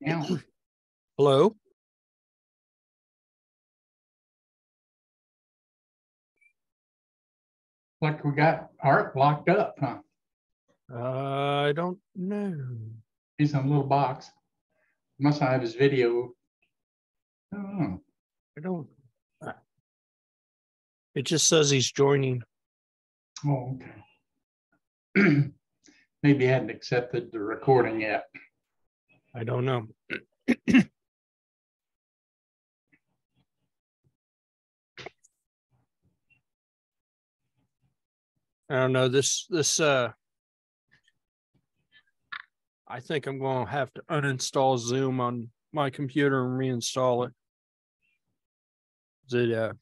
Yeah. Hello? Like we got Art locked up, huh? Uh, I don't know. He's in a little box. Must not have his video. I don't know. I don't. uh, It just says he's joining. Oh, okay. Maybe he hadn't accepted the recording yet. I don't know. I don't know. This, this, uh, I think I'm going to have to uninstall Zoom on my computer and reinstall it. It, uh,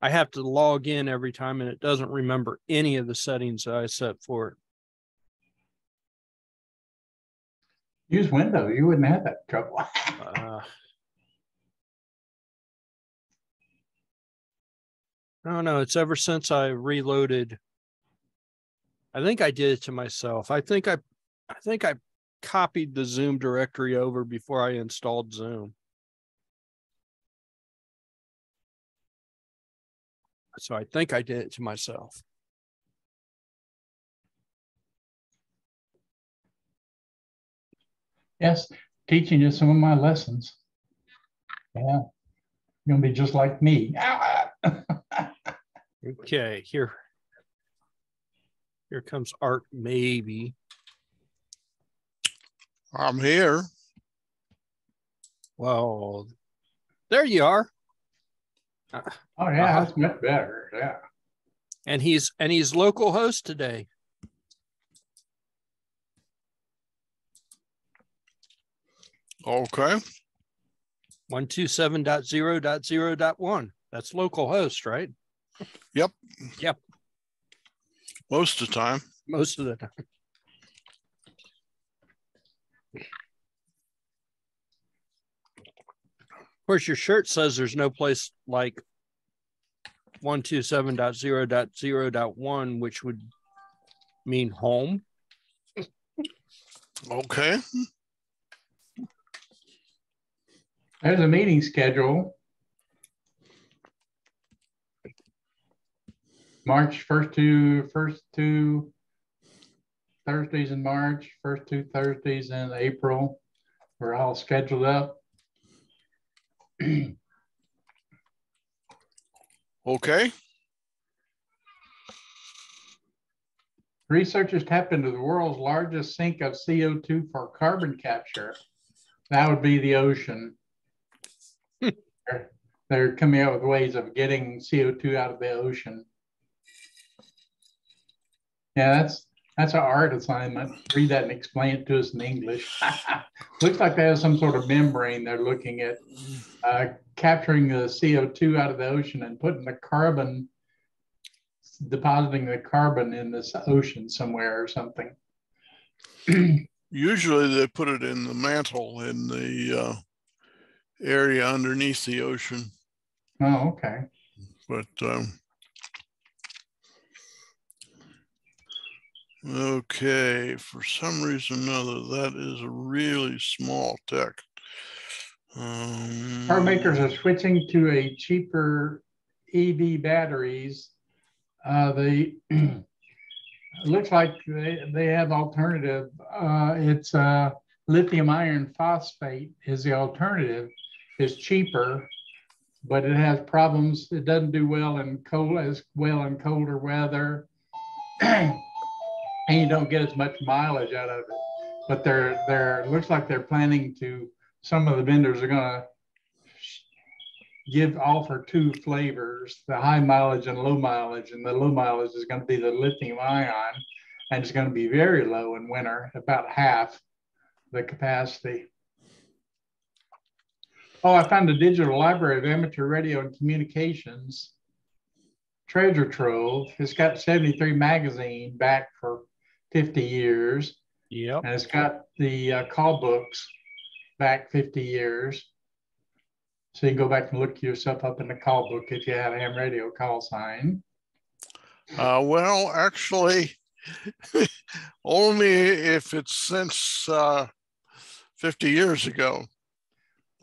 I have to log in every time and it doesn't remember any of the settings I set for it. Use Windows, you wouldn't have that trouble. Uh, I don't know. It's ever since I reloaded. I think I did it to myself. I think I, I think I copied the Zoom directory over before I installed Zoom. So I think I did it to myself. Yes, teaching you some of my lessons. Yeah, you're gonna be just like me. Okay, here. Here comes Art, maybe. I'm here. Well, there you are. Uh, Oh, yeah, that's much better. Yeah. and he's and he's local host today. Okay. One two seven dot zero dot zero dot one. That's local host, right? Yep. Yep. Most of the time. Most of the time. Of course, your shirt says there's no place like one two seven dot zero dot zero dot one, which would mean home. Okay. There's a meeting schedule. March first two, first two Thursdays in March, first two Thursdays in April. We're all scheduled up. Okay. Researchers tapped into the world's largest sink of CO2 for carbon capture. That would be the ocean. They're- They're coming out with ways of getting CO2 out of the ocean. Yeah, that's that's an art assignment. Read that and explain it to us in English. Looks like they have some sort of membrane they're looking at uh, capturing the CO2 out of the ocean and putting the carbon depositing the carbon in this ocean somewhere or something. Usually they put it in the mantle in the uh, area underneath the ocean, Oh, okay. but um, okay, for some reason or another, that is a really small text. Um, Car makers are switching to a cheaper EV batteries. Uh, they looks like they, they have alternative. Uh, it's uh, lithium iron phosphate is the alternative. It's cheaper, but it has problems. It doesn't do well in cold as well in colder weather, and you don't get as much mileage out of it. But they're they're looks like they're planning to. Some of the vendors are going to give offer two flavors, the high mileage and low mileage. And the low mileage is going to be the lithium ion, and it's going to be very low in winter, about half the capacity. Oh, I found a digital library of amateur radio and communications treasure trove. It's got 73 magazine back for 50 years, Yep. and it's got the uh, call books back 50 years. So you can go back and look yourself up in the call book if you have a ham radio call sign. Uh, well, actually, only if it's since uh, 50 years ago.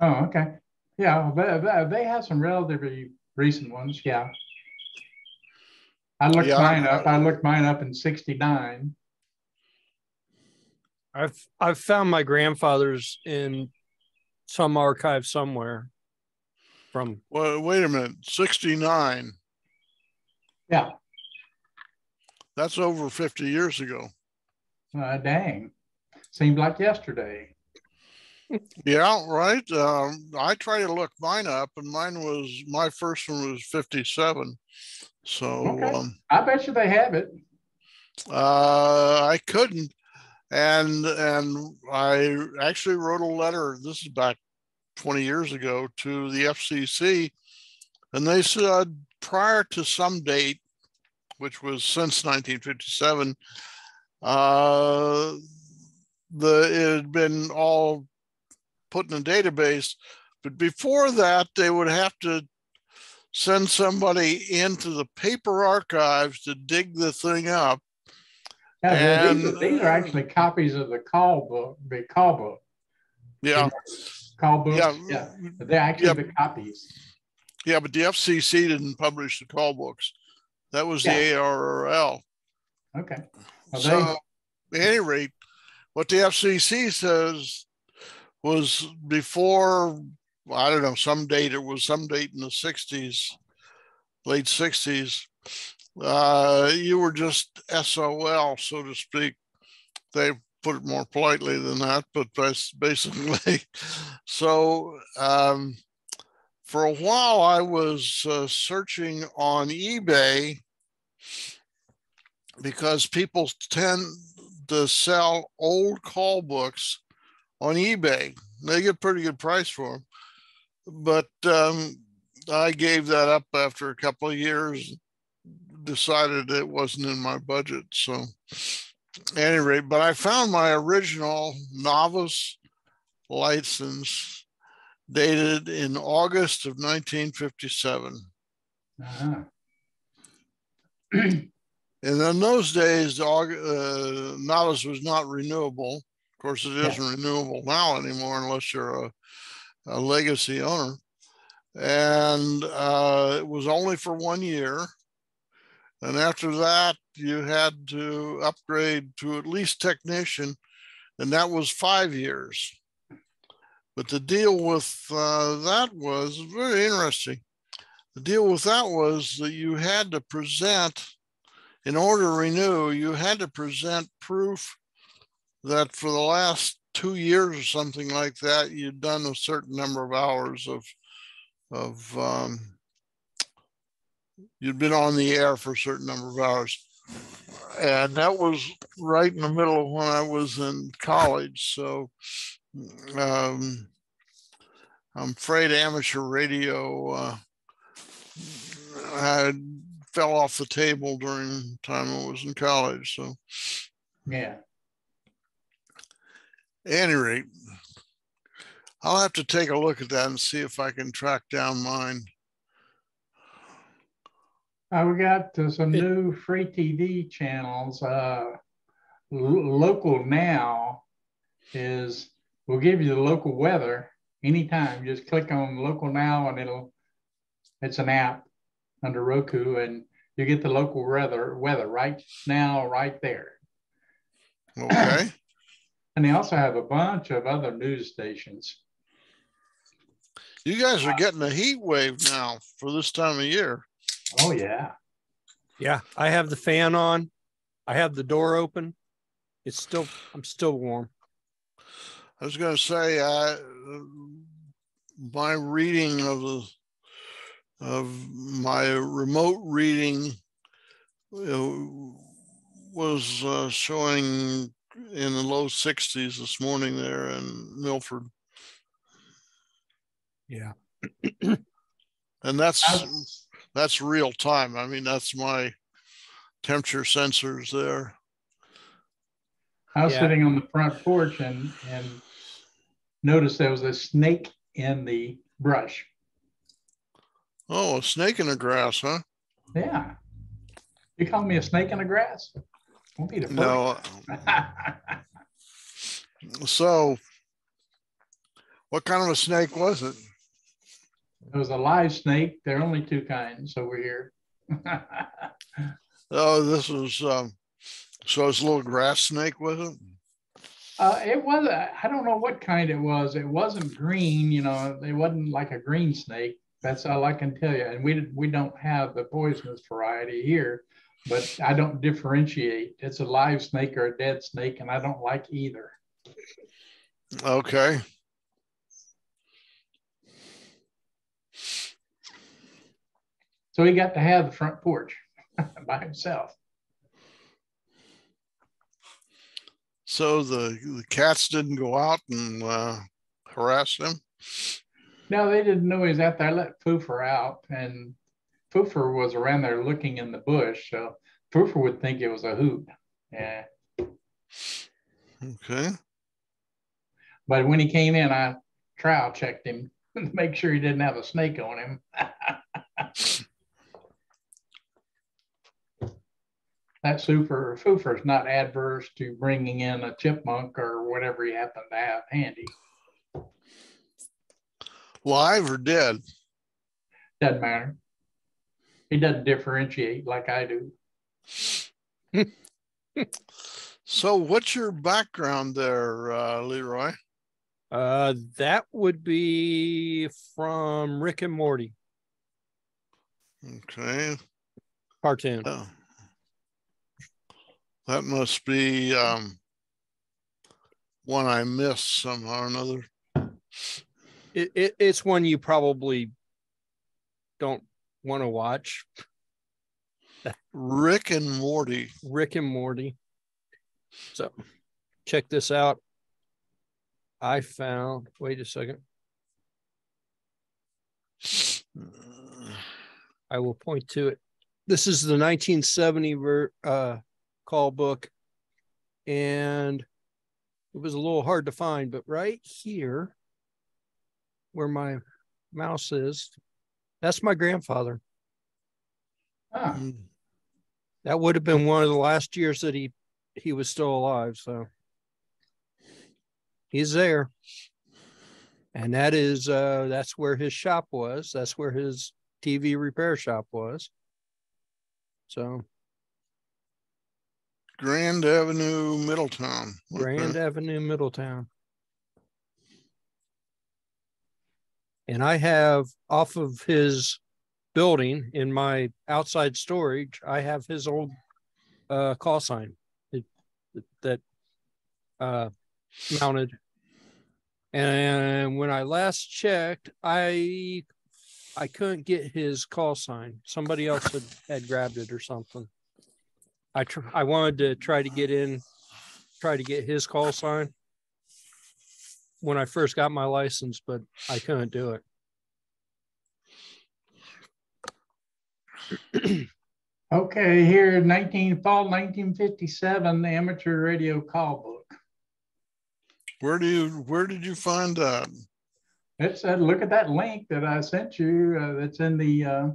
Oh, okay. Yeah, they, they, they have some relatively recent ones. Yeah. I looked Yeah. mine up. I looked mine up in 69. I've I've found my grandfather's in some archive somewhere from Well, wait a minute, 69. Yeah. That's over 50 years ago. Uh, dang. Seemed like yesterday. Yeah, right. Um, I tried to look mine up, and mine was my first one was 57. So Okay. um, I bet you they have it. uh, I couldn't, and and I actually wrote a letter. This is back 20 years ago to the FCC, and they said prior to some date, which was since 1957, uh, the it had been all put in a database, but before that, they would have to send somebody into the paper archives to dig the thing up. Yeah, well, these, are, these are actually copies of the call book, the call book, Yeah, call book. Yeah. Yeah. They're actually Yeah. the copies. yeah, but the FCC didn't publish the call books. That was the ARRL. Okay. Well, So, at any rate, what the FCC says was before, I don't know, some date, it was some date in the 60s, late 60s, uh, you were just SOL, so to speak. They put it more politely than that, but bas- basically, so um, for a while I was uh, searching on eBay because people tend to sell old call books on eBay. They get pretty good price for them. But um, I gave that up after a couple of years, decided it wasn't in my budget. So, at any rate, but I found my original novice license dated in August of 1957. uh-huh. And in those days, the uh, novice was not renewable. Of course, it isn't renewable now anymore unless you're a, a legacy owner. And uh, it was only for one year. And after that, you had to upgrade to at least technician, and that was five years. But the deal with uh, that was very interesting. The deal with that was that you had to present in order to renew, you had to present proof that for the last two years or something like that, you'd done a certain number of hours of, of, um, you'd been on the air for a certain number of hours. And that was right in the middle of when I was in college. So, um, I'm afraid amateur radio, uh, had fell off the table during the time I was in college. So, Yeah. At any rate, I'll have to take a look at that and see if I can track down mine. Uh, we got uh, some It- new free TV channels. Uh, L- local now is we'll give you the local weather anytime. Just click on local now and it'll it's an app under Roku and you get the local weather weather right now right there. Okay. And they also have a bunch of other news stations. you guys are getting a heat wave now for this time of year. Oh yeah. yeah. I have the fan on. I have the door open. It's still I'm still warm. I was going to say, uh, my reading of the of my remote reading uh, was uh, showing in the low 60s this morning there in Milford, Yeah. and that's uh, that's real time. I mean, that's my temperature sensors there. I was Yeah. sitting on the front porch and and noticed there was a snake in the brush. Oh, a snake in the grass, huh? Yeah. You call me a snake in the grass? Won't be the first. No. So What kind of a snake was it? It was a live snake. There are only two kinds over here. Oh, this was, um, so it's a little grass snake, was it? Uh, it was, a- I don't know what kind it was. It wasn't green, you know, it wasn't like a green snake. That's all I can tell you. And we, we don't have the poisonous variety here, but I don't differentiate. It's a live snake or a dead snake, and I don't like either. Okay. So he got to have the front porch by himself. So the, the cats didn't go out and, uh, harass him? No, they didn't know he was out there. I let Foofer out, and Foofer was around there looking in the bush. So Foofer would think it was a hoot. Yeah. Okay. But when he came in, I trial checked him to make sure he didn't have a snake on him. that super Foofer is not adverse to bringing in a chipmunk or whatever he happened to have handy. Live or dead? Doesn't matter. He doesn't differentiate like I do. So what's your background there, uh, Leroy? Uh, that would be from Rick and Morty Okay. cartoon. Oh. That must be, um, one I missed somehow or another. It, it it's one you probably don't want to watch. Rick and Morty. Rick and Morty. So check this out. I found, wait a second. I will point to it. This is the 1970 ver, uh, call book. And it was a little hard to find, but right here, where my mouse is, that's my grandfather. Huh. Mm. That would have been one of the last years that he he was still alive. So he's there. And that is uh that's where his shop was. That's where his TV repair shop was. So Grand Avenue, Middletown. Grand Avenue, Middletown. And I have off of his building in my outside storage, I have his old uh, call sign that, uh, mounted. And when I last checked, I I couldn't get his call sign. Somebody else had, had grabbed it or something. I tr- I wanted to try to get in, try to get his call sign when I first got my license, but I couldn't do it. Okay, here 19 fall 1957 the amateur radio call book. Where do you, where did you find that? It said, look at that link that I sent you. Uh, that's in the. Uh,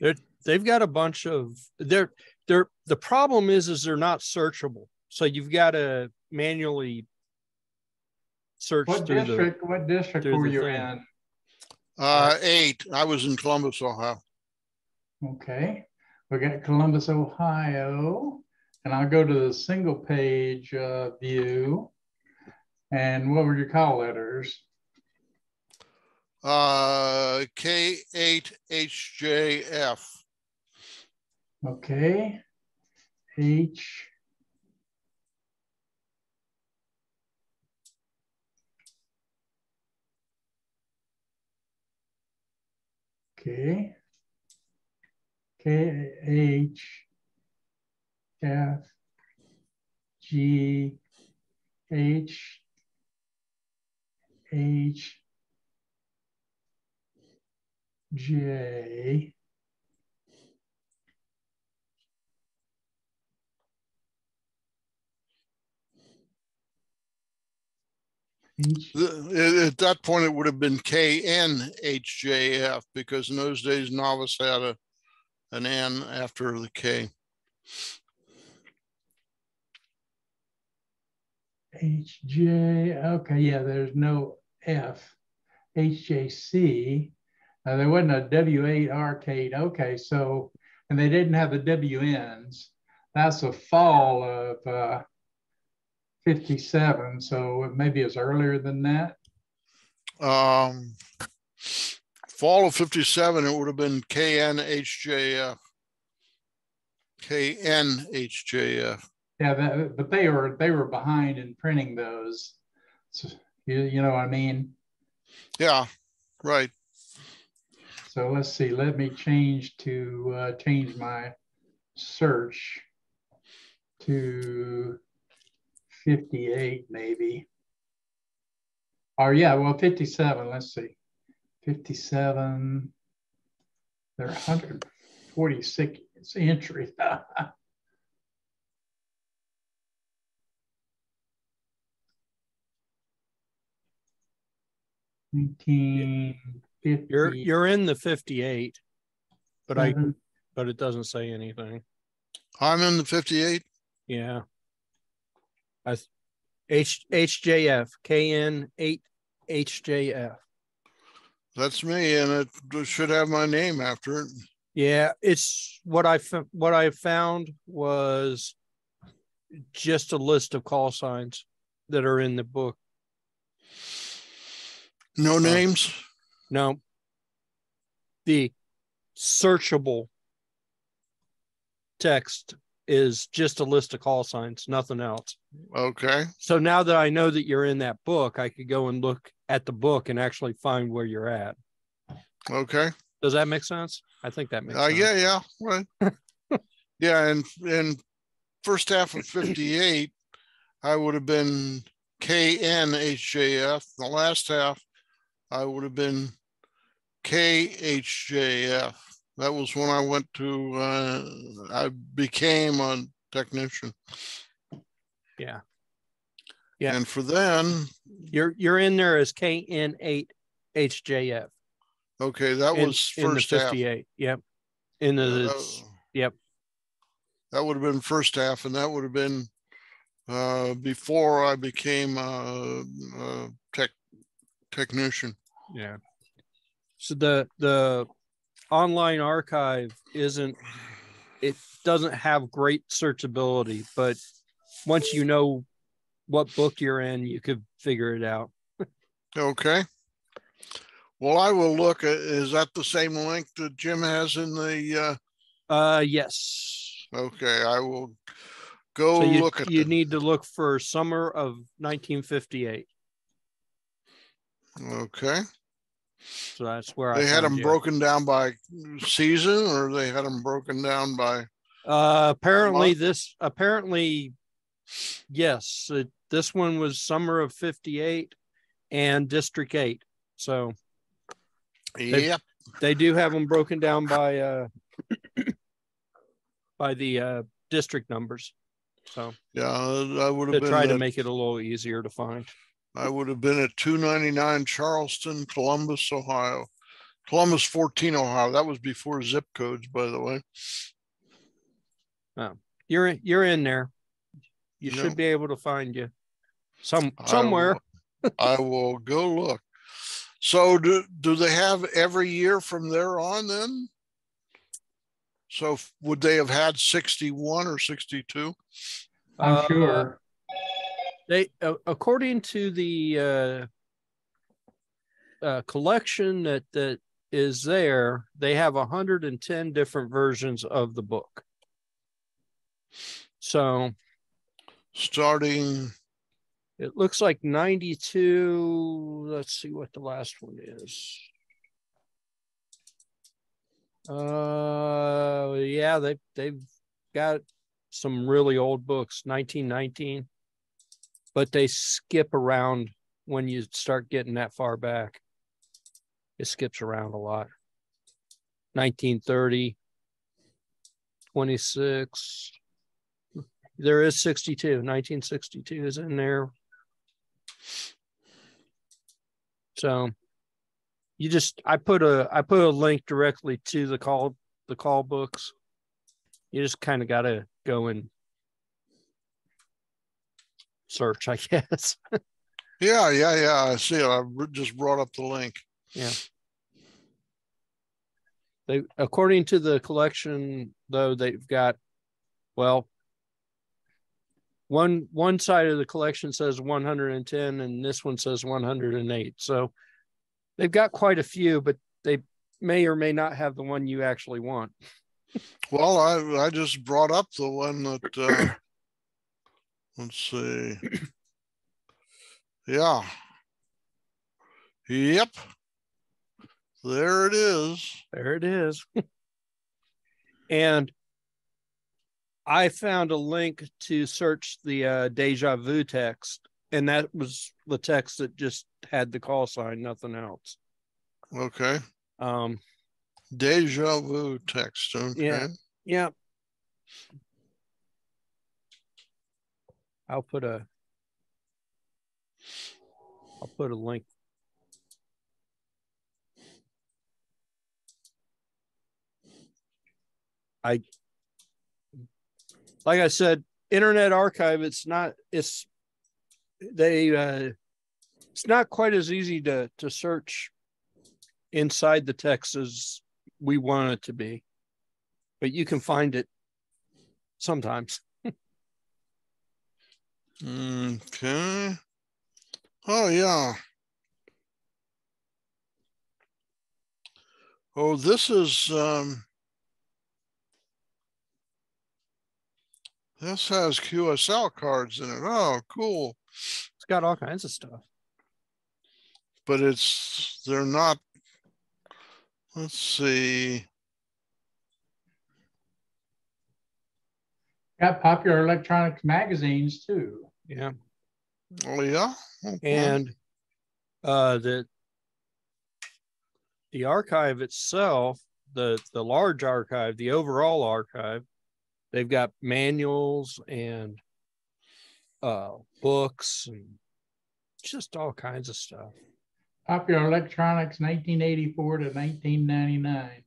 They're, they've got a bunch of they're they're the problem is is they're not searchable. So you've got to manually search what through district? what district through were the you thing. in? Uh, eight. I was in Columbus, Ohio. Okay, we got Columbus, Ohio, and I'll go to the single page uh, view. And what were your call letters? Uh, K8HJF. Okay, H. Okay. K H F G H H J The- At that point, it would have been KNHJF because in those days novice had a, an N after the K. HJ, okay, yeah, there's no F. HJC, uh, there wasn't a W8 arcade. Okay, so, and they didn't have the WNs. That's a fall of uh, 57, so maybe it's earlier than that. Um, fall of 57, it would have been KNHJF. KNHJF. Yeah, that, but they were they were behind in printing those. So, you, you know what I mean? Yeah, right. So let's see, let me change to uh, change my search to 58 maybe. Or yeah, well, 57, let's see. 57, they're 146 entries. Nineteen fifty. You're you're in the 58, but I but it doesn't say anything. I'm in the 58. Yeah. I th- HJF KN eight HJF. That's me, and it should have my name after it. Yeah, it's what I what I found was just a list of call signs that are in the book. No uh, names. No, the searchable text is just a list of call signs, nothing else. Okay. So now that I know that you're in that book, I could go and look at the book and actually find where you're at. Okay. Does that make sense? I think that makes Uh, sense. yeah, yeah, right. yeah, and and first half of 58, I would have been KNHJF. The last half, I would have been KHJF. That was when I went to, uh, I became a technician. Yeah. Yeah. And for then, You're you're in there as KN8 HJF. okay, that in, was in first half. 58. Yep. In the that- yep. That would have been first half, and that would have been uh, before I became a, a tech technician. Yeah. So the the online archive isn't it doesn't have great searchability, but once you know what book you're in, you could figure it out. Okay. Well, I will look. At, is that the same link that Jim has in the? Uh uh yes. Uh, okay, I will go So you, look at. you the, need to look for summer of 1958. okay, So that's where I they had them you. broken down by season, or they had them broken down by. Uh, apparently month? this apparently yes, it, this one was summer of 58 and district 8. So They- Yep. they do have them broken down by uh by the uh district numbers. So Yeah, I would have been. try to make it a little easier to find. I would have been at two ninety nine Charleston, Columbus, Ohio. Columbus 14, Ohio. That was before zip codes, by the way. You're in- you're in there. You No. should be able to find you some I somewhere. will- I will go look. So do, do they have every year from there on then? So f- would they have had 61 or 62? I'm Uh, sure. They uh, according to the uh uh collection that that is there, they have 110 different versions of the book. So Starting, It looks like 92. Let's see what the last one is. Uh yeah, they they've got some really old books, 1919. But they skip around when you start getting that far back. It skips around a lot. 1930, 26. There is 62. 1962 is in there. So you just I put a I put a link directly to the call the call books. You just kind of got to go and search, I guess. Yeah, yeah, yeah. I see it. I just brought up the link. Yeah. They, according to the collection, though, they've got, well, one one side of the collection says 110, and this one says 108. So they've got quite a few, but they may or may not have the one you actually want. Well, I I just brought up the one that uh, let's see. Yeah. Yep. There it is. There it is. and I found a link to search the uh, DjVu text, and that was the text that just had the call sign, nothing else. Okay. Um, DjVu text. Okay. Yeah. yeah. I'll put a I'll put a link. I like I said, Internet Archive, it's not it's they uh it's not quite as easy to to search inside the text as we want it to be. But you can find it sometimes. Okay. Oh yeah. Oh, this is um this has QSL cards in it. Oh, cool. It's got all kinds of stuff. But it's they're not let's see. Got popular electronics magazines too. Yeah. Oh yeah. Okay. and uh the the archive itself the the large archive the overall archive they've got manuals and uh books and just all kinds of stuff Popular electronics 1984 to 1999.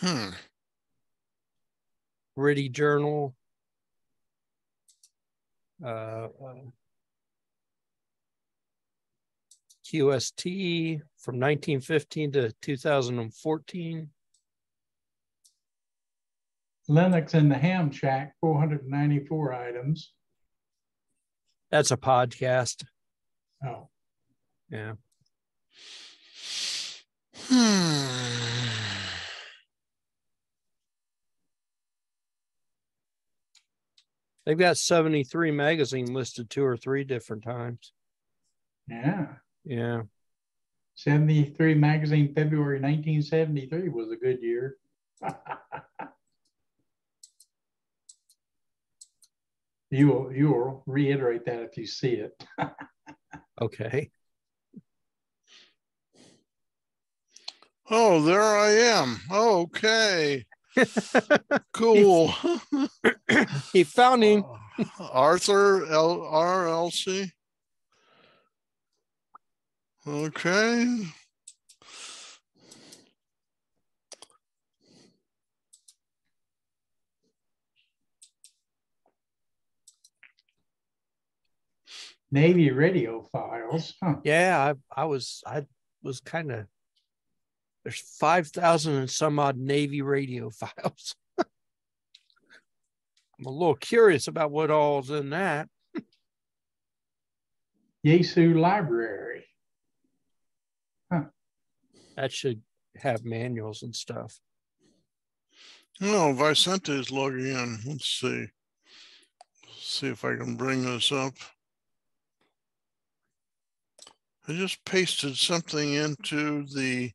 Hmm. Gritty Journal. Uh, uh, QST from 1915 to 2014. Linux in the Ham Shack, 494 items. That's a podcast. Oh, Yeah. Hmm. They've got 73 magazine listed two or three different times. yeah. Yeah. 73 magazine, February 1973 was a good year. you will you will reiterate that if you see it. Okay. Oh, there I am. Okay. Cool. he found him. Uh, Arthur L R L C. Okay. Navy radio files. Huh. Yeah, I, I was I was kind of there's five thousand and some odd Navy radio files. I'm a little curious about what all's in that. Yesu Library. That should have manuals and stuff. No, Vicente is logging in. Let's see. see if I can bring this up. I just pasted something into the.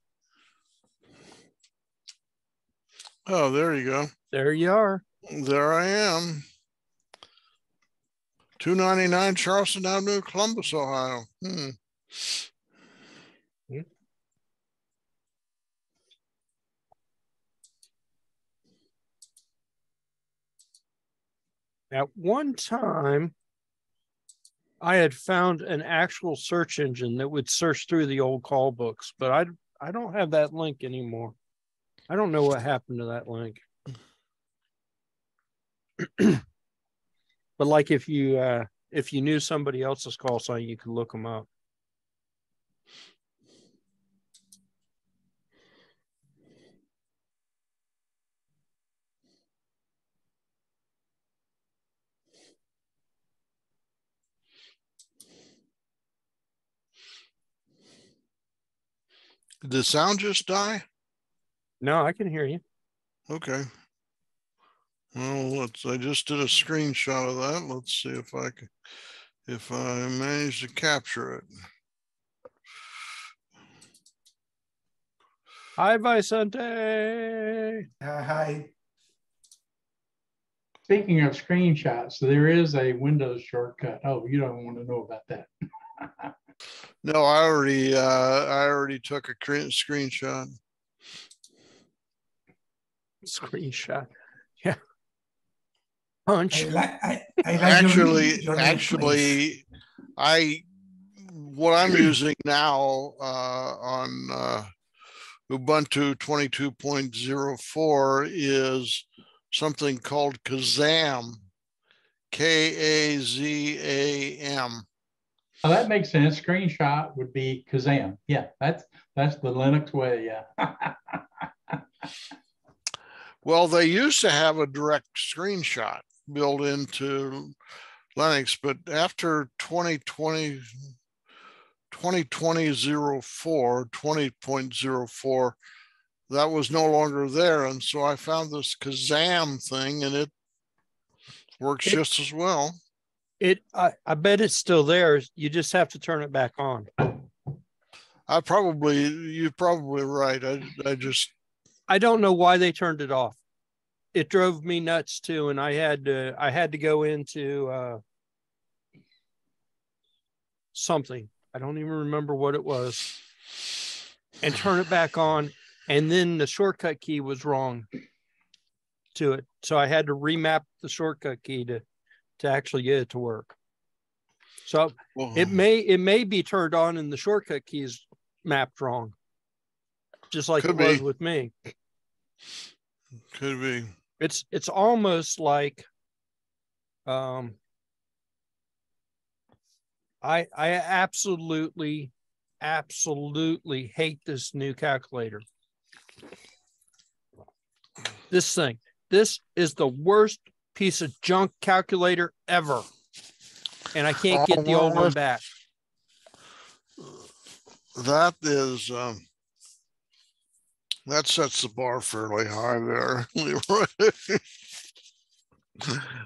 Oh, there you go. There you are. There I am. 299 Charleston Avenue, Columbus, Ohio. Hmm. At one time, I had found an actual search engine that would search through the old call books, but I I don't have that link anymore. I don't know what happened to that link. but like if you uh if you knew somebody else's call sign, you could look them up. Did the sound just die? No, I can hear you. Okay. Well, let's, I just did a screenshot of that. Let's see if I can, if I manage to capture it. Hi, Vicente. Uh, hi. Speaking of screenshots, there is a Windows shortcut. Oh, you don't want to know about that. No, I already, uh, I already took a screenshot. Screenshot. Yeah. Punch. I like. I, I like your- Actually, your name, please. actually, I, what I'm using now, uh, on, uh, Ubuntu twenty-two point zero four is something called Kazam. K A Z A M. Oh, that makes sense. Screenshot would be Kazam. Yeah, that's that's the Linux way. Yeah. Well, they used to have a direct screenshot built into Linux, but after 2020, 2020 04, 20.04, that was no longer there. And so I found this Kazam thing and it works It- just as well. It I, I bet it's still there. You just have to turn it back on. I probably, you're probably right. I, I just, I don't know why they turned it off. It drove me nuts too, and I had to I had to go into uh something. I don't even remember what it was. And turn it back on. And then the shortcut key was wrong to it. So I had to remap the shortcut key to to actually get it to work. So well, it may it may be turned on and the shortcut keys mapped wrong. Just like Could it was be. with me. Could be. It's it's almost like um I I absolutely absolutely hate this new calculator. This thing. This is the worst piece of junk calculator ever. And I can't get the old one back. That is, um, that sets the bar fairly high there.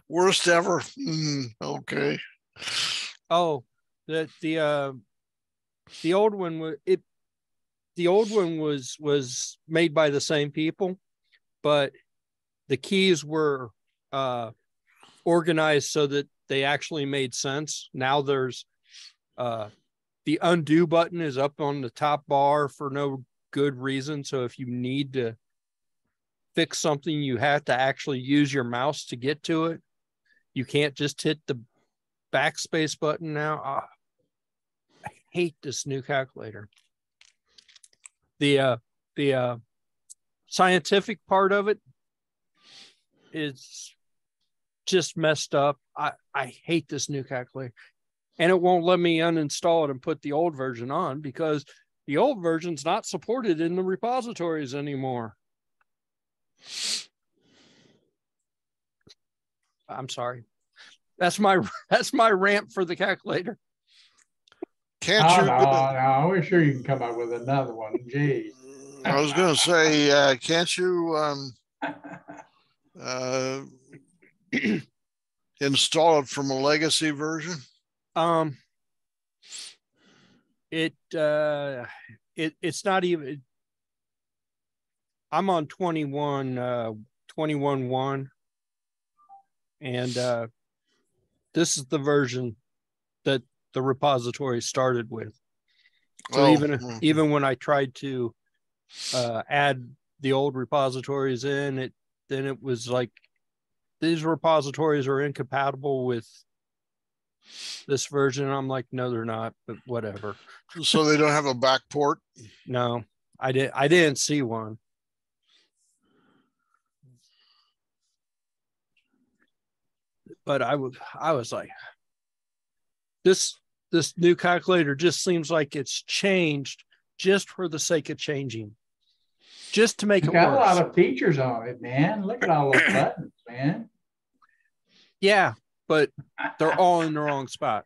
Worst ever. Hmm, okay. Oh, the the uh the old one was it the old one was was made by the same people, but the keys were uh organized so that they actually made sense. Now there's uh the undo button is up on the top bar for no good reason. So if you need to fix something, you have to actually use your mouse to get to it. You can't just hit the backspace button now. Ah, I hate this new calculator. The uh the uh scientific part of it is just messed up. I I hate this new calculator. And it won't let me uninstall it and put the old version on because the old version's not supported in the repositories anymore. I'm sorry. That's my that's my rant for the calculator. Can't Oh, you? no, no, we're sure you can come up with another one. Gee. I was gonna say, uh, can't you, um, uh, install it from a legacy version? Um it uh it it's not even I'm on 21 uh 21 1 and uh this is the version that the repository started with. So Oh, even hmm. even when I tried to uh, add the old repositories in, it then it was like these repositories are incompatible with this version. I'm like, no, they're not, but whatever. So they don't have a back port? No, I did. I didn't see one. but I was I was like, this this new calculator just seems like it's changed just for the sake of changing, just to make It's it got a worse. lot of features on it, man. Look at all those buttons, man. yeah, but they're all in the wrong spot.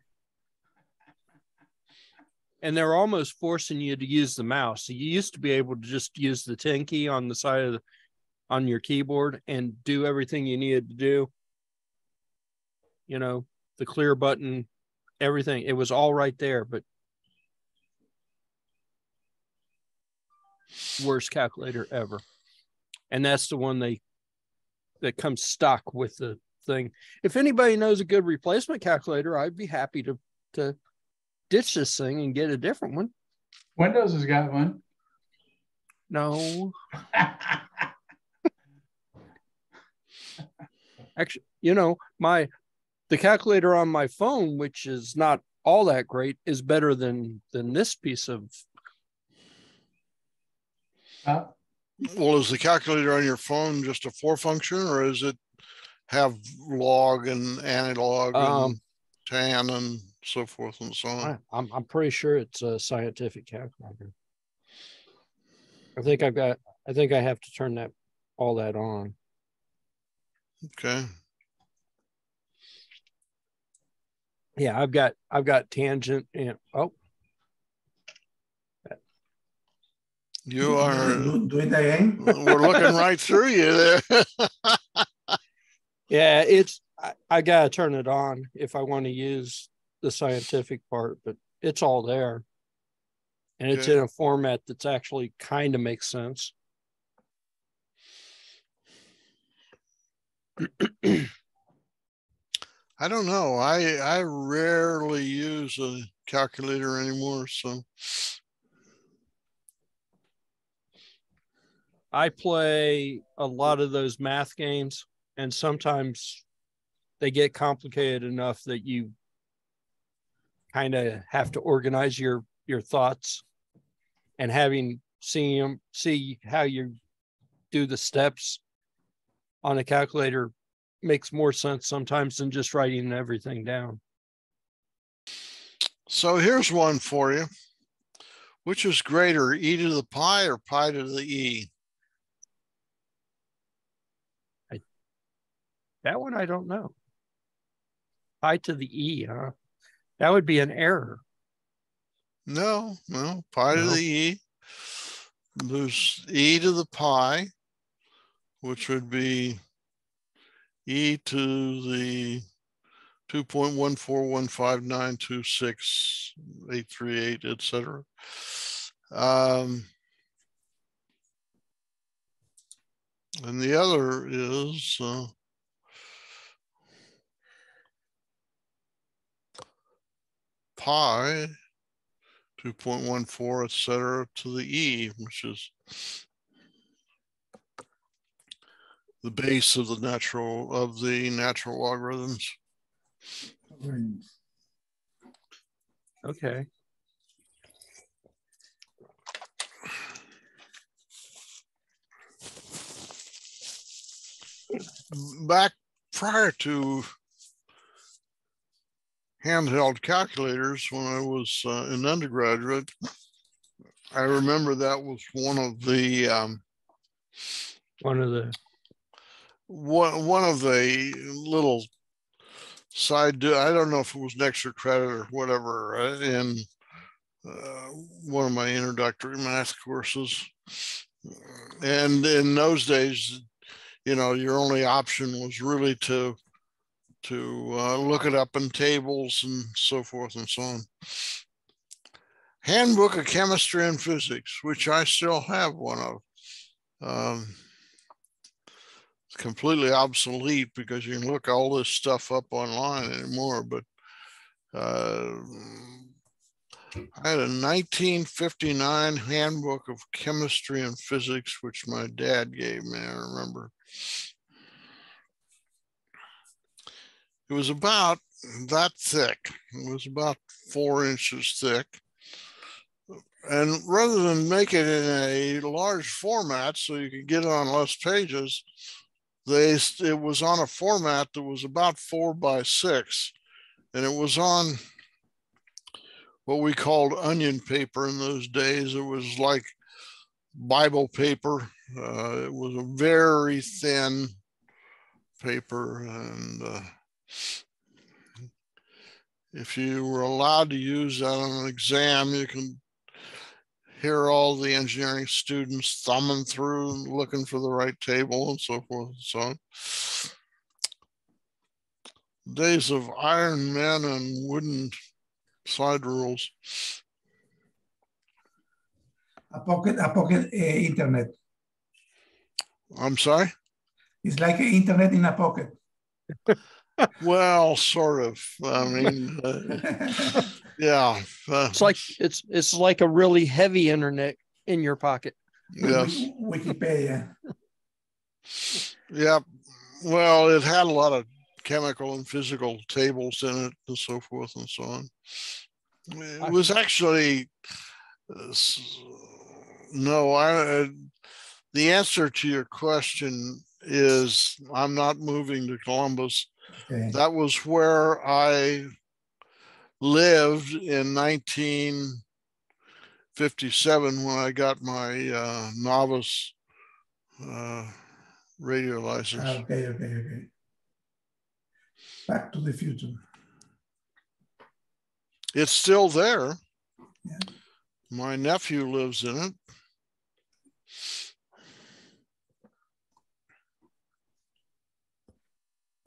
And they're almost forcing you to use the mouse. You used to be able to just use the 10 key on the side of the on your keyboard and do everything you needed to do. You know, the clear button, everything. It was all right there, but worst calculator ever. And that's the one they that comes stock with the thing. If anybody knows a good replacement calculator, I'd be happy to to ditch this thing and get a different one. Windows has got one. No, actually, you know, my the calculator on my phone, which is not all that great, is better than than this piece of Uh, Well, is the calculator on your phone just a four function or is it have log and analog Um, and tan and so forth and so on? I, I'm I'm pretty sure it's a scientific calculator. I think I've got I think I have to turn that all that on. Okay. Yeah, I've got I've got tangent and oh You are, Do, do it again. we're looking right through you there. yeah, it's I, I gotta turn it on if I want to use the scientific part, but it's all there. And it's Okay. in a format that's actually kind of makes sense. I don't know. I I rarely use a calculator anymore, so I play a lot of those math games, and sometimes they get complicated enough that you kind of have to organize your your thoughts. And having seen them, see how you do the steps on a calculator makes more sense sometimes than just writing everything down. so here's one for you. Which is greater, e to the pi or pi to the e? That one I don't know. Pi to the e, huh? That would be an error. No, no, pi to the e. There's e to the pi, which would be e to the 2.1415926, etc. Um, and the other is uh, pi 2.14, et cetera, to the e, which is the base of the natural of the natural logarithms. Okay. Back prior to handheld calculators, when I was uh, an undergraduate, I remember that was one of the um, One of the one one of the little side I don't know if it was next or credit or whatever uh, in uh, one of my introductory math courses. And in those days you know your only option was really to to uh, look it up in tables and so forth and so on handbook of chemistry and physics which i still have one of um, it's completely obsolete because you can look all this stuff up online anymore. But uh, I had a 1959 handbook of chemistry and physics, which my dad gave me. I remember. It was about that thick. It was about four inches thick. And rather than make it in a large format so you could get it on less pages, they it was on a format that was about four by six, and it was on what we called onion paper in those days. It was like Bible paper. Uh, it was a very thin paper, and uh, if you were allowed to use that on an exam, you can hear all the engineering students thumbing through looking for the right table and so forth and so on. Days of iron men and wooden slide rules. A pocket, a pocket uh, internet. I'm sorry? It's like internet in a pocket. well, sort of. I mean, uh, yeah. Uh, It's like it's it's like a really heavy internet in your pocket. yes. Wikipedia. Yeah. Well, it had a lot of chemical and physical tables in it and so forth and so on. It was actually uh, no. I uh, the answer to your question is I'm not moving to Columbus. Okay. That was where I lived in 1957 when I got my uh, novice uh, radio license. Ah, Okay, okay, okay. Back to the future. It's still there. Yeah. My nephew lives in it.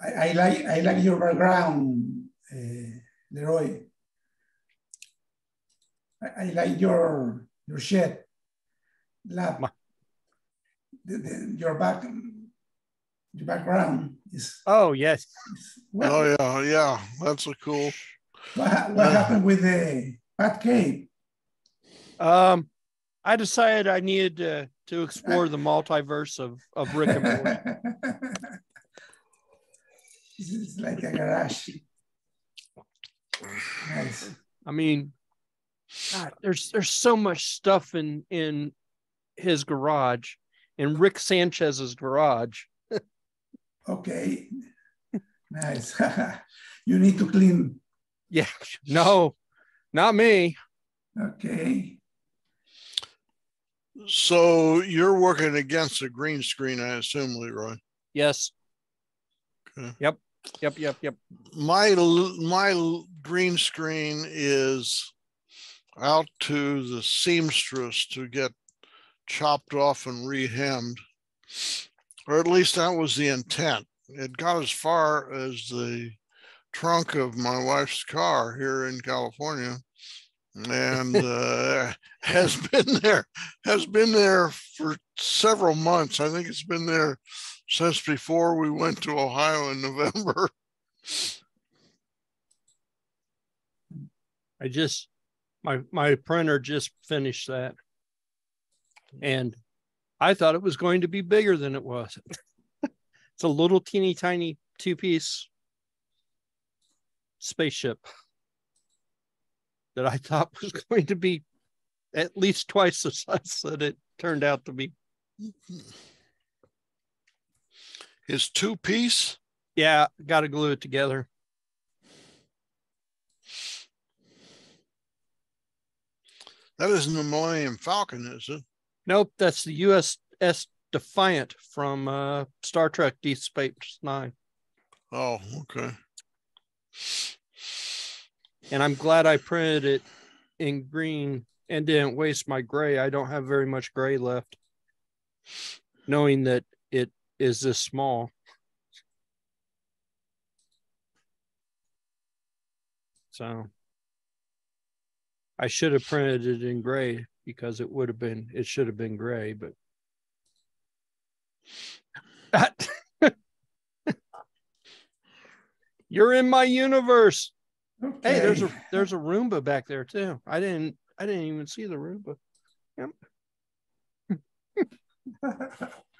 I, I like I like your background, uh, Leroy. I, I like your your shed lab. My- The, the, your back your background is, Oh yes. is well, Oh yeah, yeah, that's a cool. what, ha- what Yeah. happened with the Bat Cave? Um, I decided I needed to to explore the multiverse of of Rick and Morty. this is like a garage. Nice. I mean, God, there's there's so much stuff in in his garage, in Rick Sanchez's garage. Okay. nice. you need to clean. Yeah, no, not me. Okay. So you're working against a green screen, I assume, Leroy. Yes. Okay. Yep. Yep. Yep. Yep. My my green screen is out to the seamstress to get chopped off and rehemmed, or at least that was the intent. It got as far as the trunk of my wife's car here in California, and uh, has been there has been there for several months. I think it's been there since before we went to Ohio in November. I just my my printer just finished that. And I thought it was going to be bigger than it was. it's a little teeny tiny two-piece spaceship that I thought was going to be at least twice the size that it turned out to be. Mm-hmm. His two piece. Yeah, got to glue it together. That isn't the Millennium Falcon, is it? Nope, that's the USS Defiant from uh, Star Trek Deep Space Nine. Oh, okay. and I'm glad I printed it in green and didn't waste my gray. I don't have very much gray left, knowing that is this small. So I should have printed it in gray because it would have been, it should have been gray, but. You're in my universe. Okay. Hey, there's a there's a Roomba back there too. I didn't I didn't even see the Roomba.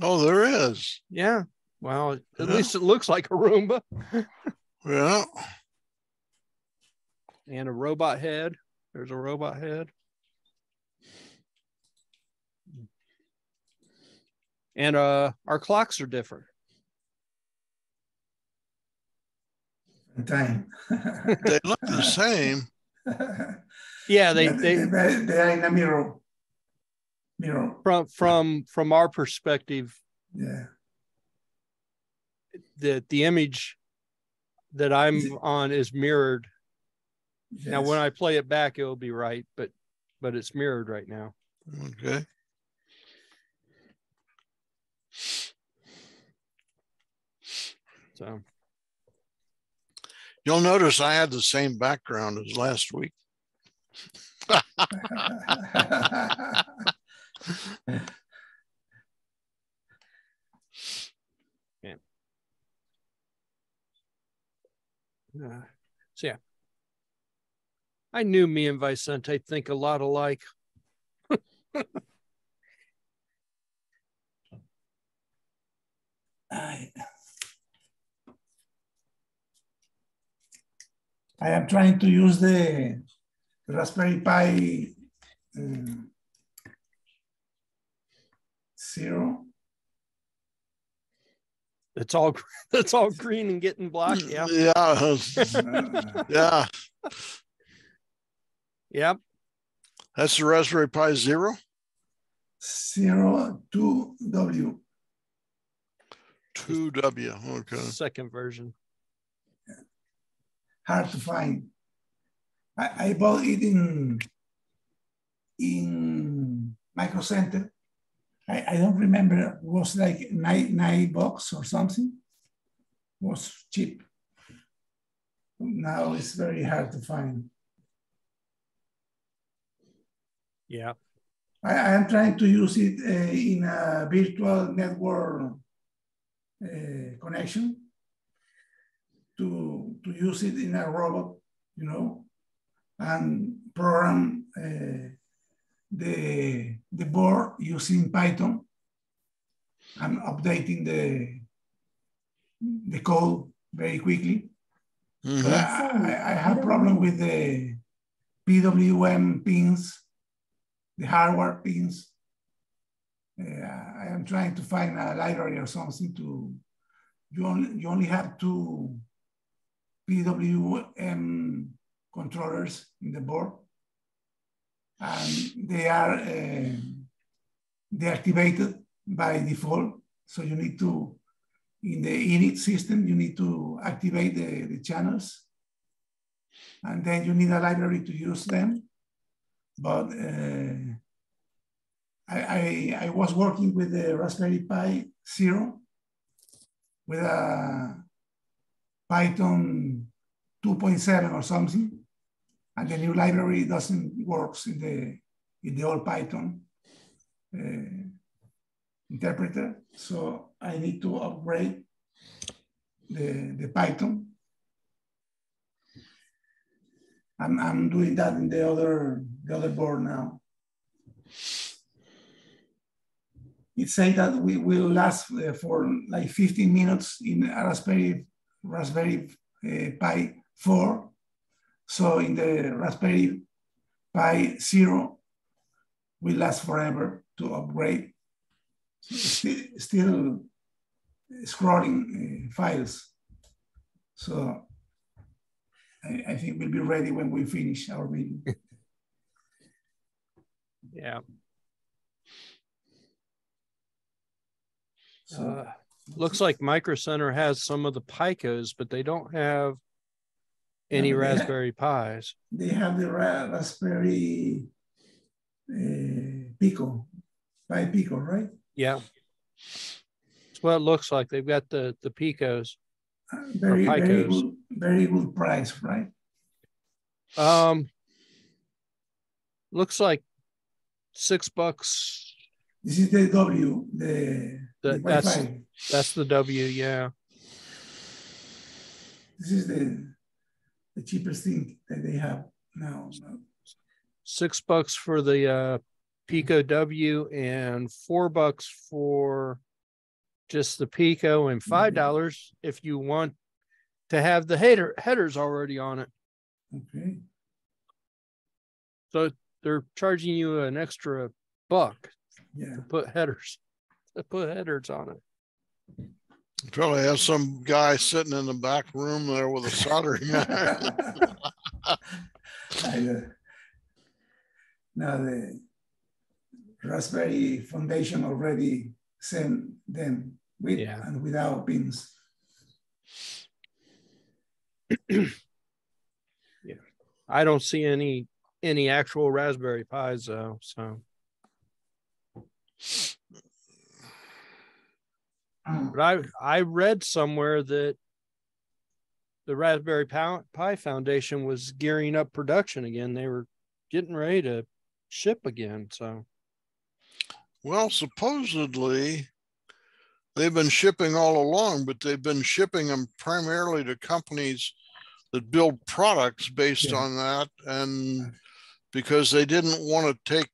Oh, there is. Yeah. Well, at Yeah. least it looks like a Roomba Yeah. and a robot head. There's a robot head. And uh our clocks are different. Time. They look the same. Yeah, they Yeah, they they, they are in a mirror. Mirror. from from from our perspective, Yeah. the the image that I'm Is it- on is mirrored. Now when I play it back, it will be right, but but it's mirrored right now. Okay. So You'll notice I had the same background as last week. uh, so yeah. I knew me and Vicente think a lot alike. I, I am trying to use the Raspberry Pi um, zero. It's all it's all green and getting black. Yeah. Yeah. Yeah. Yep. That's the Raspberry Pi Zero. zero two W. 2W. Okay. Second version. hard to find. I, I bought it in in Micro Center. I, I don't remember. It was like nine nine bucks or something. It was cheap. Now it's very hard to find. Yeah. I, I am trying to use it uh, in a virtual network uh, connection to, to use it in a robot, you know, and program uh, the, the board using Python and updating the, the code very quickly. Mhm. I, I- I have problem with the PWM pins, the hardware pins. Uh, I am trying to find a library or something to, you only, you only have two PWM controllers in the board. And they are uh, deactivated by default. So you need to, in the init system, you need to activate the, the channels. And then you need a library to use them. But uh, I, I, I was working with the Raspberry Pi Zero with a Python 2.7 or something. And the new library doesn't work in the, in the old Python uh, interpreter. So I need to upgrade the, the Python. I'm, I'm doing that in the other, the other board now. It says that we will last uh, for like 15 minutes in Raspberry, Raspberry uh, Pi 4. So in the Raspberry Pi Zero, will last forever to upgrade. Still, still scrolling uh, files. So I, I think we'll be ready when we finish our meeting. Yeah. So Uh, looks like Micro Center has some of the Picos, but they don't have any Yeah, but they ha- Raspberry Pis. they have the Raspberry uh, Pico, Pi Pico, right? Yeah. That's what it looks like. They've got the the Picos. Uh, Very, very Picos. good, very good price, right? Um looks like six bucks. This is the W, the, the That- that's- That's the W, yeah. This is the the cheapest thing that they have now. Six bucks for the uh Pico W and four bucks for just the Pico and five dollars if you want to have the header headers already on it. Okay. So they're charging you an extra buck Yeah. to put headers. to put headers on it. Probably have some guy sitting in the back room there with a soldering iron. I, uh, now the Raspberry Foundation already sent them with Yeah. and without pins. Yeah, I don't see any any actual Raspberry Pis though. So, Mm. but I I read somewhere that the Raspberry Pi Pi Foundation was gearing up production again. They were getting ready to ship again. So, Well, supposedly they've been shipping all along, but they've been shipping them primarily to companies that build products based Yeah. on that. And because they didn't want to take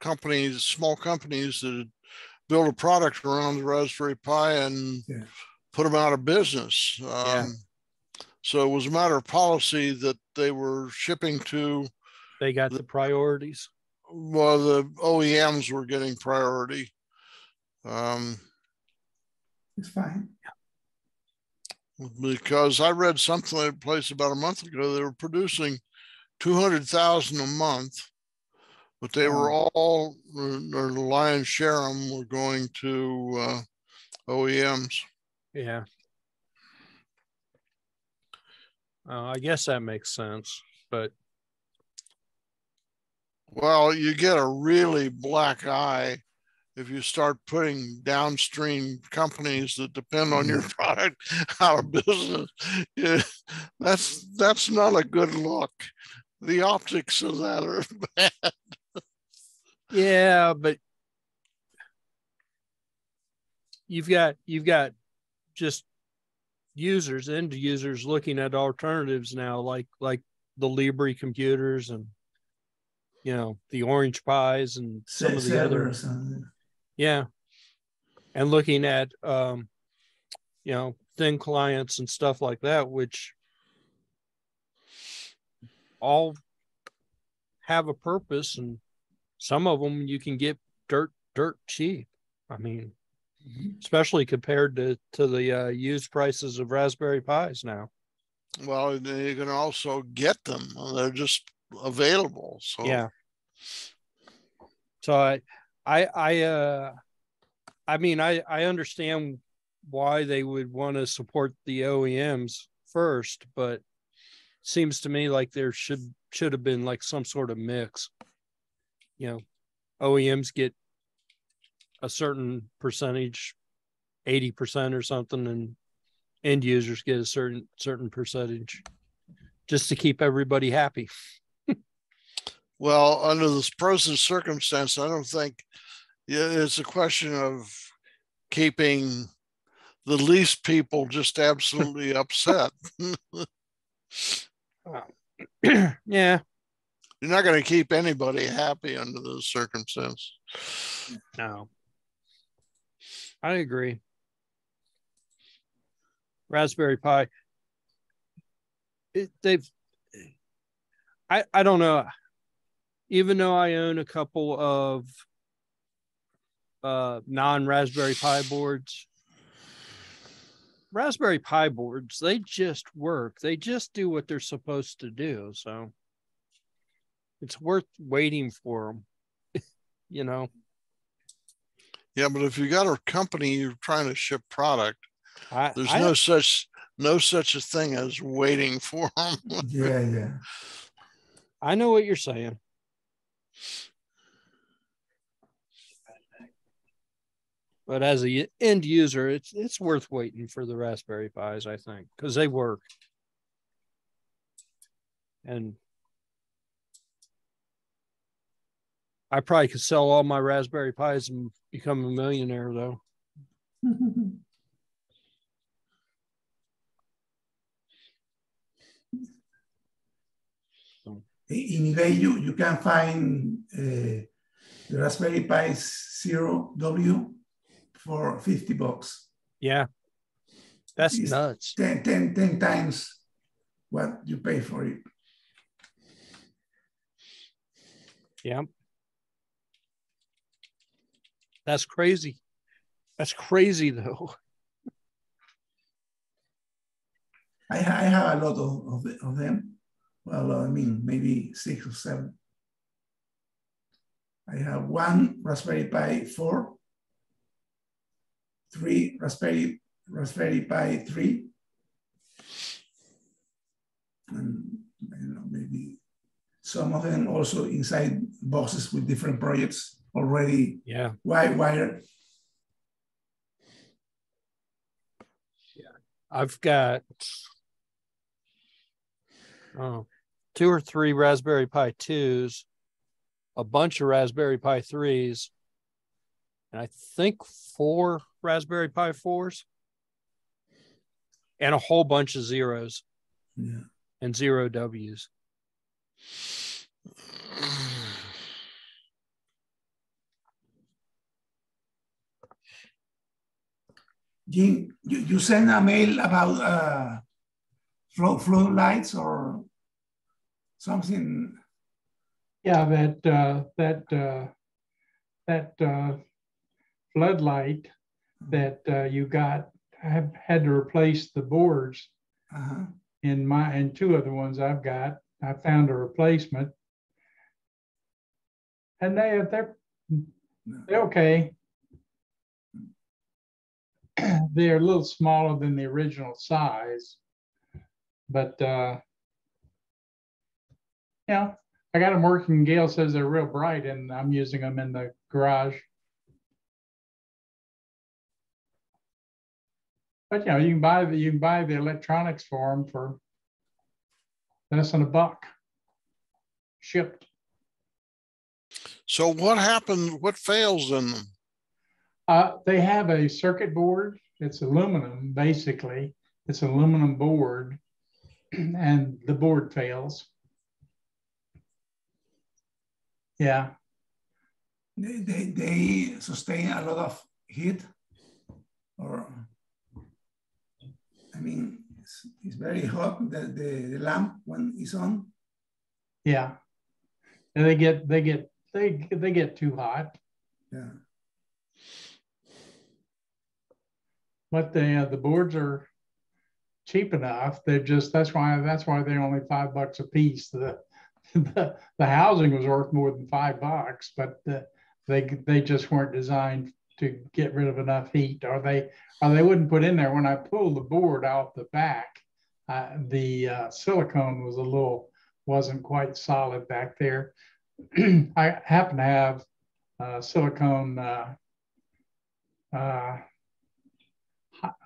companies, small companies that build a product around the Raspberry Pi and Yeah. put them out of business. Yeah. Um, so it was a matter of policy that they were shipping to they got the priorities. well, the OEMs were getting priority. Um, it's fine. because I read something at a place about a month ago, they were producing 200,000 a month, but they were all, or the lion's share of them were going to uh, OEMs. Yeah. Uh, I guess that makes sense, but Well, you get a really black eye if you start putting downstream companies that depend on your product out of business. Yeah, that's that's not a good look. The optics of that are bad. Yeah, but you've got you've got just users, end users looking at alternatives now, like like the Libre computers and you know the Orange Pis and some of the others Yeah. And looking at um, you know, thin clients and stuff like that, which all have a purpose and some of them you can get dirt dirt cheap. I mean, especially compared to to the uh, used prices of Raspberry Pis now. Well, you can also get them. They're just available. So Yeah. So I I I uh I mean I I understand why they would want to support the OEMs first, but seems to me like there should should have been like some sort of mix. You know, OEMs get a certain percentage, 80% or something, and end users get a certain certain percentage just to keep everybody happy. Well, under this present circumstance, I don't think it's a question of keeping the least people just absolutely upset. yeah. You're not going to keep anybody happy under those circumstances. No. I agree. Raspberry Pi. They've I I don't know. Even though I own a couple of uh non-Raspberry Pi boards, Raspberry Pi boards, they just work. They just do what they're supposed to do. So it's worth waiting for them. you know. Yeah, but if you got a company you're trying to ship product, I, there's I- no such no such a thing as waiting for them. yeah, yeah. I know what you're saying. But as a y- end user, it's it's worth waiting for the Raspberry Pis, I think, because they work. And I probably could sell all my Raspberry Pis and become a millionaire, though. in eBay, you, you can find uh, the Raspberry Pi Zero W for 50 bucks, Yeah, that's Yes. nuts. 10, 10, 10 times what you pay for it. Yeah. That's crazy. That's crazy though. I, I have a lot of, of, of them. Well, I mean, maybe six or seven. I have one Raspberry Pi 4, three Raspberry, Raspberry Pi 3, and know, maybe some of them also inside boxes with different projects already yeah. wired. Yeah, I've got oh, two or three Raspberry Pi 2s, a bunch of Raspberry Pi 3s, and I think four Raspberry Pi 4s, and a whole bunch of zeros yeah. and zero Ws. Jim, you, you sent a mail about uh, flow, floodlights or something. Yeah, that uh, that uh, that uh, floodlight that uh, you got have had to replace the boards Uh-huh. in my and two of the ones I've got. I found a replacement, and they they're they're okay. they're a little smaller than the original size, but uh, yeah, I got them working. Gail says they're real bright, and I'm using them in the garage. But you know, you can buy the you can buy the electronics for them for less than a buck, shipped. So what happened? What fails in them? Uh, they have a circuit board. It's aluminum, basically. It's an aluminum board, and the board fails. Yeah, They, they, they sustain a lot of heat or I mean, it's, it's very hot, the, the, the lamp when it's on. yeah. And they get they get they they get too hot, Yeah. But the uh, the boards are cheap enough. They're just that's why that's why they're only five bucks a piece. The the, the housing was worth more than five bucks, but the, they they just weren't designed to get rid of enough heat, or they or they wouldn't put in there. When I pulled the board out the back, uh, the uh, silicone was a little wasn't quite solid back there. I happen to have uh, silicone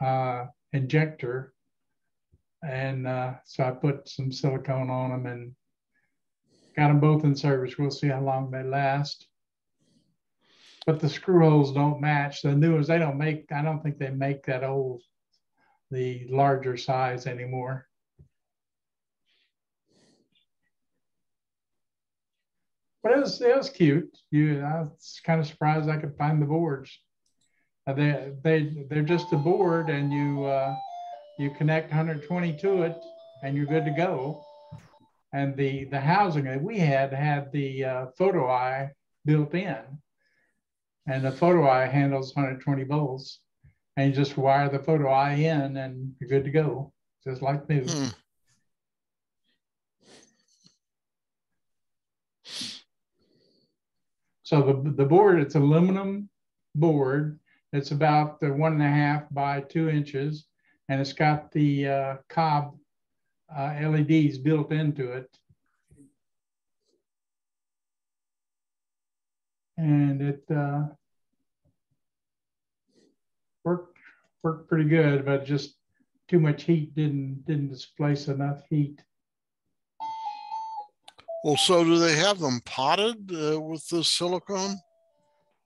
uh, injector, and uh, so I put some silicone on them and got them both in service. We'll see how long they last. But the screw holes don't match the new ones. They don't make. I don't think they make that old, the larger size anymore. But it was it was cute. You, I was kind of surprised I could find the boards. Uh, they they they're just a board, and you uh, you connect 120 to it, and you're good to go. And the the housing that we had had the uh, photo eye built in, and the photo eye handles 120 volts, and you just wire the photo eye in, and you're good to go, just like new. Hmm. So the, the board, it's aluminum board. It's about the one and a half by two inches, and it's got the uh, cob uh, LEDs built into it. And it uh, worked worked pretty good, but just too much heat didn't didn't displace enough heat. Well, so do they have them potted uh, with the silicone?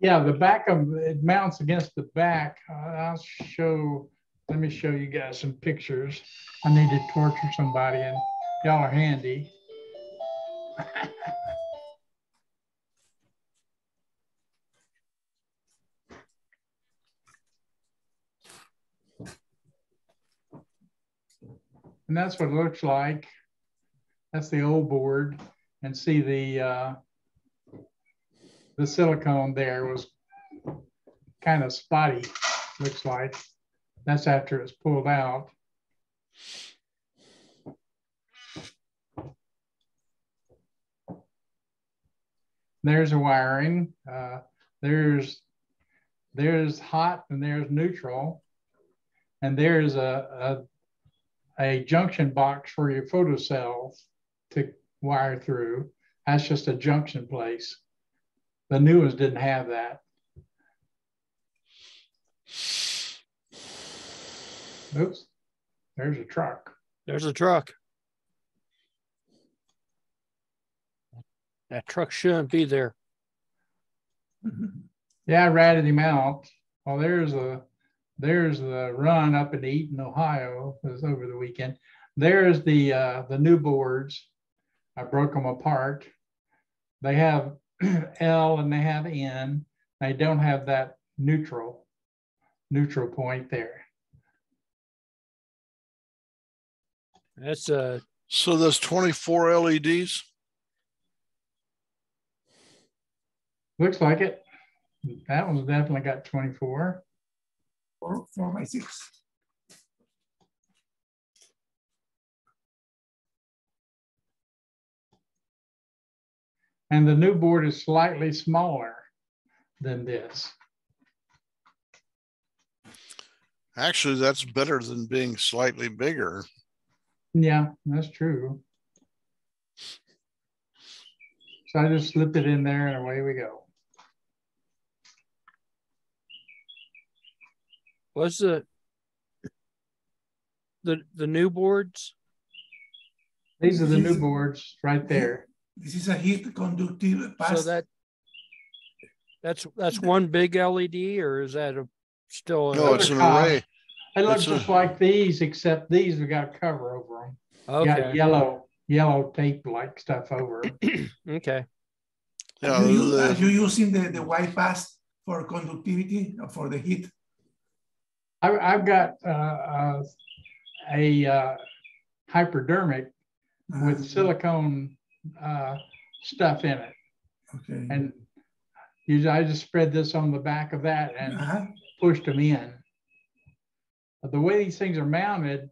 Yeah, the back of it mounts against the back. Uh, I'll show. Let me show you guys some pictures. I need to torture somebody, and y'all are handy. and that's what it looks like. That's the old board, and see the uh, the silicone there was kind of spotty, looks like. That's after it's pulled out. There's a wiring. Uh, there's there's hot and there's neutral. And there's a, a, a junction box for your photocells to wire through. That's just a junction place. The new ones didn't have that. Oops, there's a truck. There's a truck. That truck shouldn't be there. Yeah, I ratted him out. Well, there's a there's the run up in Eaton, Ohio. It was over the weekend. There's the uh, the new boards. I broke them apart. They have L and they have N. They don't have that neutral neutral point there. That's uh So there's 24 LEDs. Looks like it. That one's definitely got 24. Four, four by six. And the new board is slightly smaller than this. Actually, that's better than being slightly bigger. Yeah, that's true. So I just slipped it in there and away we go. what's the the the new boards? These are the new boards right there. This is a heat conductive pass. So that that's that's one big LED or is that a still No, it's an Color. array. They look It's a- just like these, except these have got a cover over them. Got okay yellow, yellow tape like stuff over 'em. okay Yeah, Are you, the- are you using the, the white pass for conductivity or for the heat? I, I've got uh, uh, a uh, hypodermic with Uh, silicone uh, stuff in it. Okay. And usually I just spread this on the back of that and Uh-huh. pushed them in. But the way these things are mounted,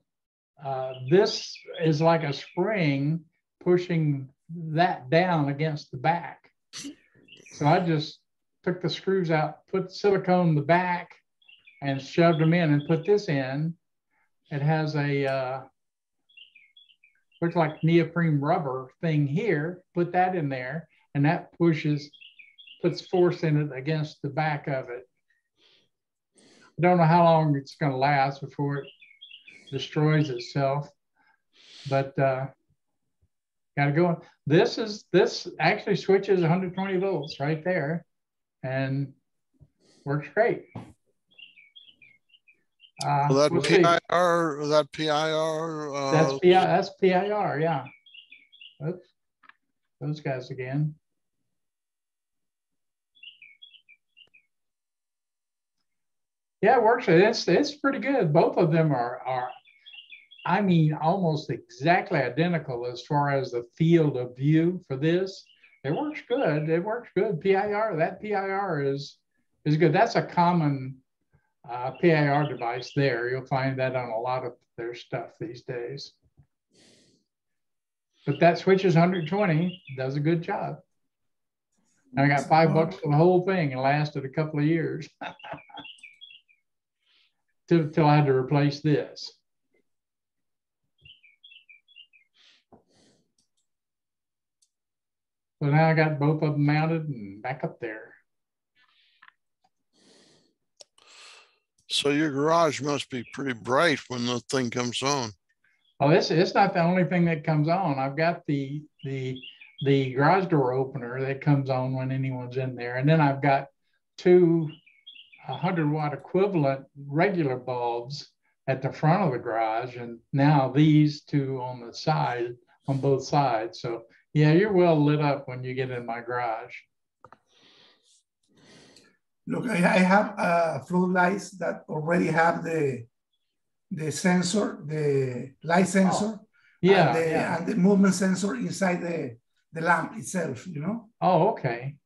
uh, this is like a spring pushing that down against the back. So I just took the screws out, put silicone in the back, and shoved them in and put this in. It has a uh, looks like neoprene rubber thing here. Put that in there, and that pushes, puts force in it against the back of it. I don't know how long it's going to last before it destroys itself, but uh, got to go. This is this actually switches 120 volts right there, and works great. Uh, well, that we'll see. PIR, that PIR. Uh, That's PI, that's PIR, yeah. Oops. Those guys again. Yeah, it works. It's it's pretty good. Both of them are are, I mean, almost exactly identical as far as the field of view for this. It works good. It works good. PIR, that PIR is is good. That's a common uh, PIR device there. You'll find that on a lot of their stuff these days. But that switch is 120, does a good job. And I got five bucks for the whole thing. and lasted a couple of years. till, till I had to replace this. So now I got both of them mounted and back up there. So your garage must be pretty bright when the thing comes on. Oh, this it's not the only thing that comes on. I've got the the the garage door opener that comes on when anyone's in there, and then I've got two 100 watt equivalent regular bulbs at the front of the garage, and now these two on the side on both sides. So yeah, you're well lit up when you get in my garage. Look, I, I have uh, floodlights that already have the the sensor, the light sensor, Yeah, and, the, yeah. and the movement sensor inside the, the lamp itself, you know? Oh, okay.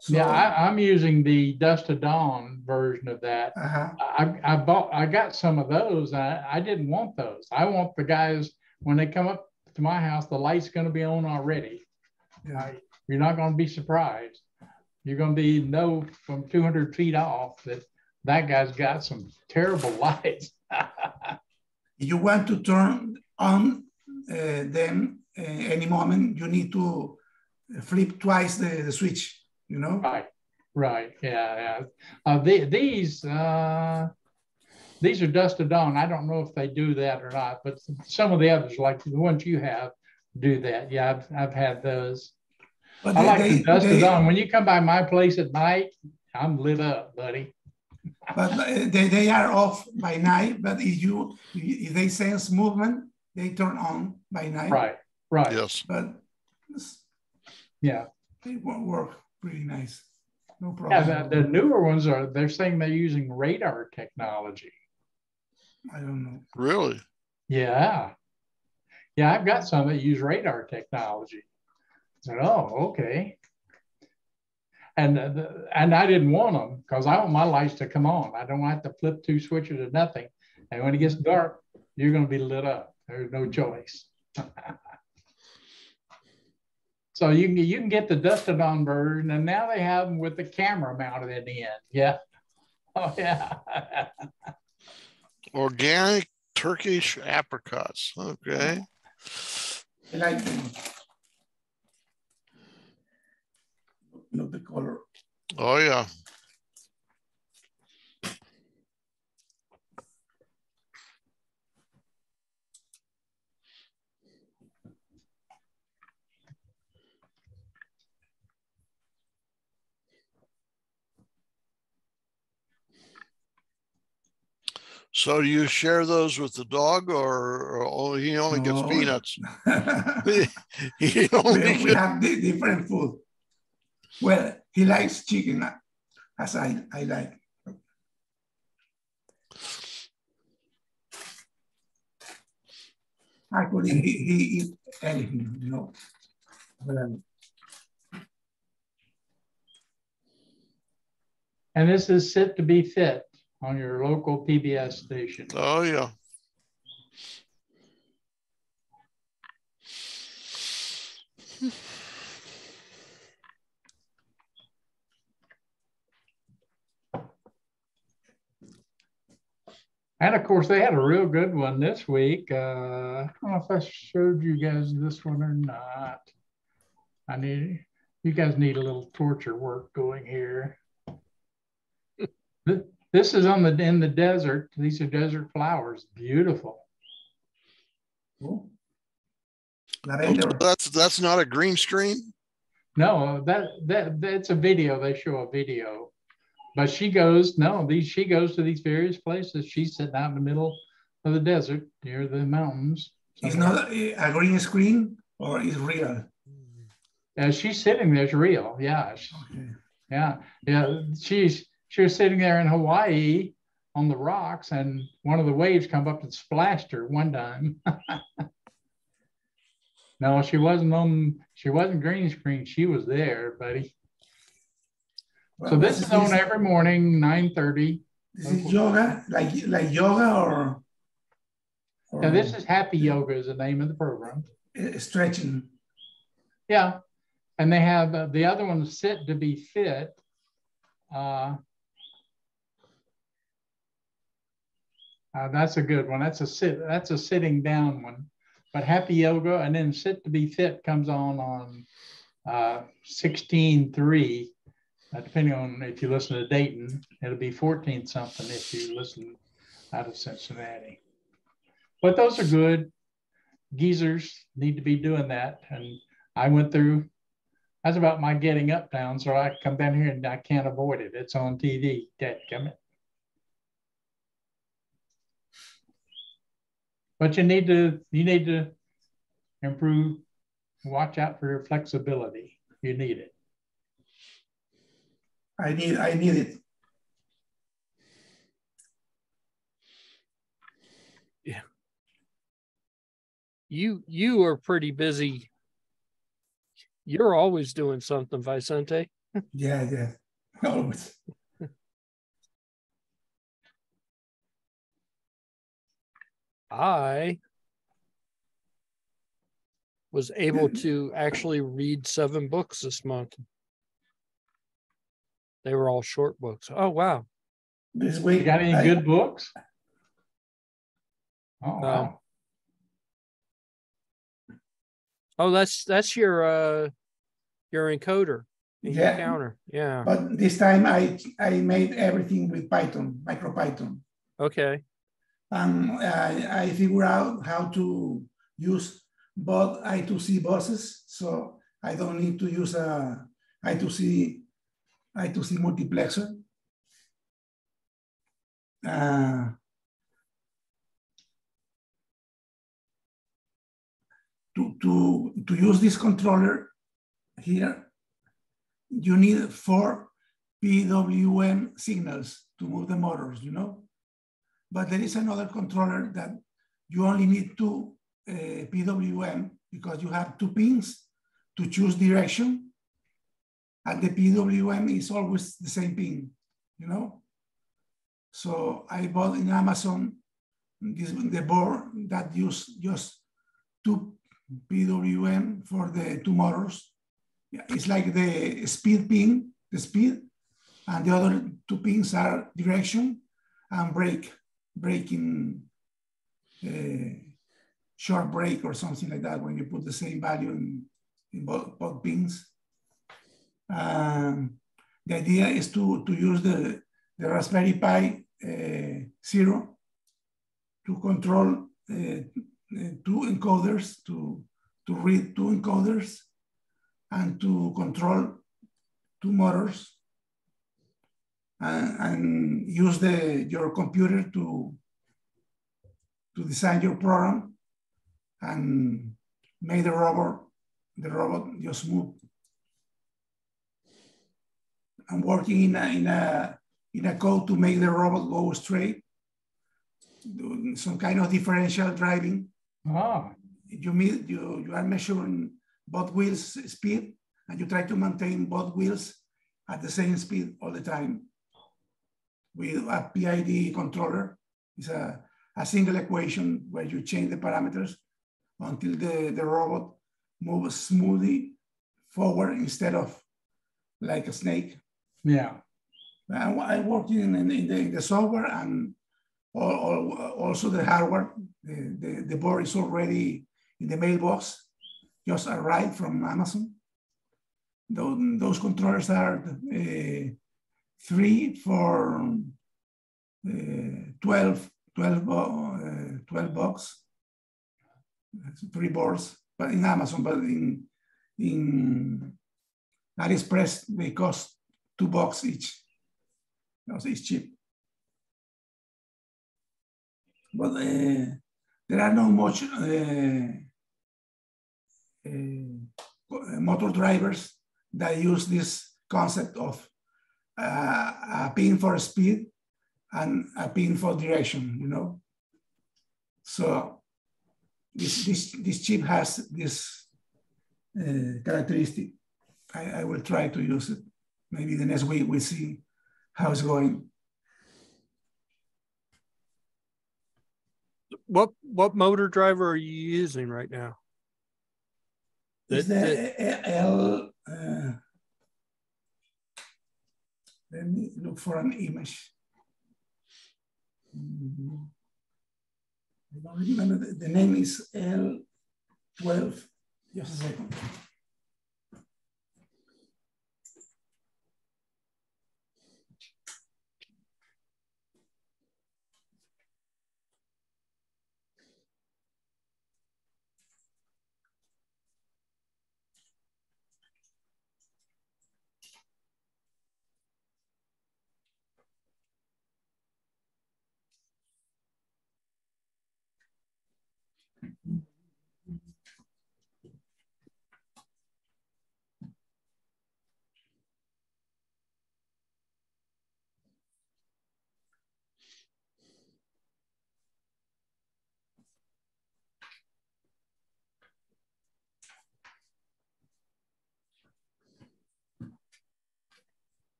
So, Yeah, I, I'm using the Dust to Dawn version of that. uh-huh. I, I bought, I got some of those. I, I didn't want those. I want the guys, when they come up to my house, the light's gonna be on already. yeah. You're not gonna be surprised. You're gonna be know from two hundred feet off that that guy's got some terrible lights. you want to turn on uh, them uh, any moment, you need to flip twice the, the switch, you know? Right, right, yeah, yeah. Uh, the, these, uh, these are dust to dawn. I don't know if they do that or not, but some of the others, like the ones you have, do that. Yeah, I've, I've had those. But I like they, the dust to they- dawn. When you come by my place at night, I'm lit up, buddy. but they, they are off by night, but if you, if they sense movement, they turn on by night. Right, right, Yes. But yeah. they won't work pretty nice. No Yeah, problem. the, the newer ones are, they're saying they're using radar technology. I don't know. Really? Yeah. Yeah, I've got some that use radar technology. Oh, okay. And uh, the, and I didn't want them because I want my lights to come on. I don't have to flip two switches or nothing. And when it gets dark, you're going to be lit up. There's no choice. so you can you can get the dusted on version, and now they have them with the camera mounted in the end. Yeah. Oh yeah. Organic Turkish apricots. Okay. I them. The color. Oh, yeah. So do you share those with the dog or, or he only gets peanuts? we, he only we gets, have different food. Well, he likes chicken uh, as I, I like. Actually, he, he eat anything, you know. Well, And this is sit to be fit on your local PBS station. oh, yeah. And of course, they had a real good one this week. Uh, I don't know if I showed you guys this one or not. I need you guys need a little torture work going here. This is on the in the desert. These are desert flowers. Beautiful. oh. Oh, That's, that's not a green screen? No, that that that's a video. They show a video, but she goes no. These she goes to these various places. She's sitting out in the middle of the desert near the mountains. It's not a, green screen or is real. Yeah, she's sitting there. It's real. Yeah, she- Okay. yeah, yeah. She's she was sitting there in Hawaii on the rocks, and one of the waves come up and splashed her one time. no, she wasn't on. She wasn't green screen. She was there, buddy. So this is on every morning, nine thirty. This is yoga, like like yoga or, or Now this is Happy Yoga is the name of the program. uh, stretching. Yeah, and they have uh, the other one, Sit to Be Fit. Uh, uh, that's a good one. That's a sit. That's a sitting down one. But Happy Yoga and then Sit to Be Fit comes on on uh, sixteen three. Uh, depending on if you listen to Dayton, it'll be fourteen something if you listen out of Cincinnati. But those are good. Geezers need to be doing that, and I went through. That's about my getting up down, so I come down here and I can't avoid it. It's on TV. Dead it. But you need to you need to improve. Watch out for your flexibility. You need it. I need I need it. Yeah. You you are pretty busy. You're always doing something, Vicente. Yeah, yeah, always. I was able to actually read seven books this month. They were all short books. Oh wow. This You week, got any I- good books? Oh, Um, wow. Oh, that's that's your uh your encoder your Yeah. counter. Yeah. But this time I I made everything with Python, MicroPython. Okay. And I, I figure out how to use both I2C buses. So I don't need to use a I2C, I2C multiplexer. Uh, to, to, to use this controller here, you need four PWM signals to move the motors, you know? But there is another controller that you only need two uh, PWM because you have two pins to choose direction. And the PWM is always the same pin, you know? So I bought in Amazon this, the board that use just two PWM for the two motors. It's like the speed pin, the speed, and the other two pins are direction and brake, braking, uh, short brake or something like that when you put the same value in, in both, both pins. Um, the idea is to, to use the, the Raspberry Pi uh, Zero to control uh, uh, two encoders, to, to read two encoders, and to control two motors, and, and use the, your computer to, to design your program and make the robot, the robot just move. I'm working in a, in a, in a code to make the robot go straight, doing some kind of differential driving. Ah, You, meet, you, you are measuring both wheels speed and you try to maintain both wheels at the same speed all the time. With a PID controller, it's a, a single equation where you change the parameters until the, the robot moves smoothly forward instead of like a snake. Yeah. I, I work in, in, in, the, software and al- al- also the hardware. The, the, the board is already in the mailbox, just arrived from Amazon. Those, those controllers are uh, three for uh, 12, 12, uh, 12 bucks. Three boards, but in Amazon, but in, in AliExpress, they cost two bucks each. Because it's cheap. But uh, there are no much uh, uh, motor drivers that use this concept of uh, a pin for speed and a pin for direction, you know? So this, this, this chip has this uh, characteristic. I, I will try to use it. Maybe the next week we'll see how it's going. What what motor driver are you using right now? Is That- the L, uh, let me look for an image. Mhm. I don't remember, the, the name is L12, just a second.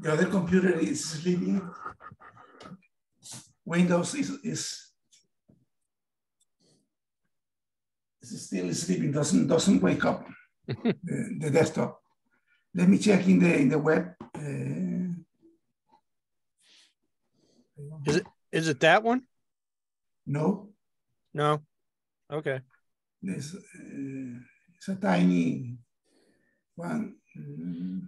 The other computer is sleeping. Windows is, is, is still sleeping, doesn't, doesn't wake up the, the desktop. Let me check in the, in the web. Uh, Is it is it that one? no, No. Okay. This uh, it's a tiny one. Mm.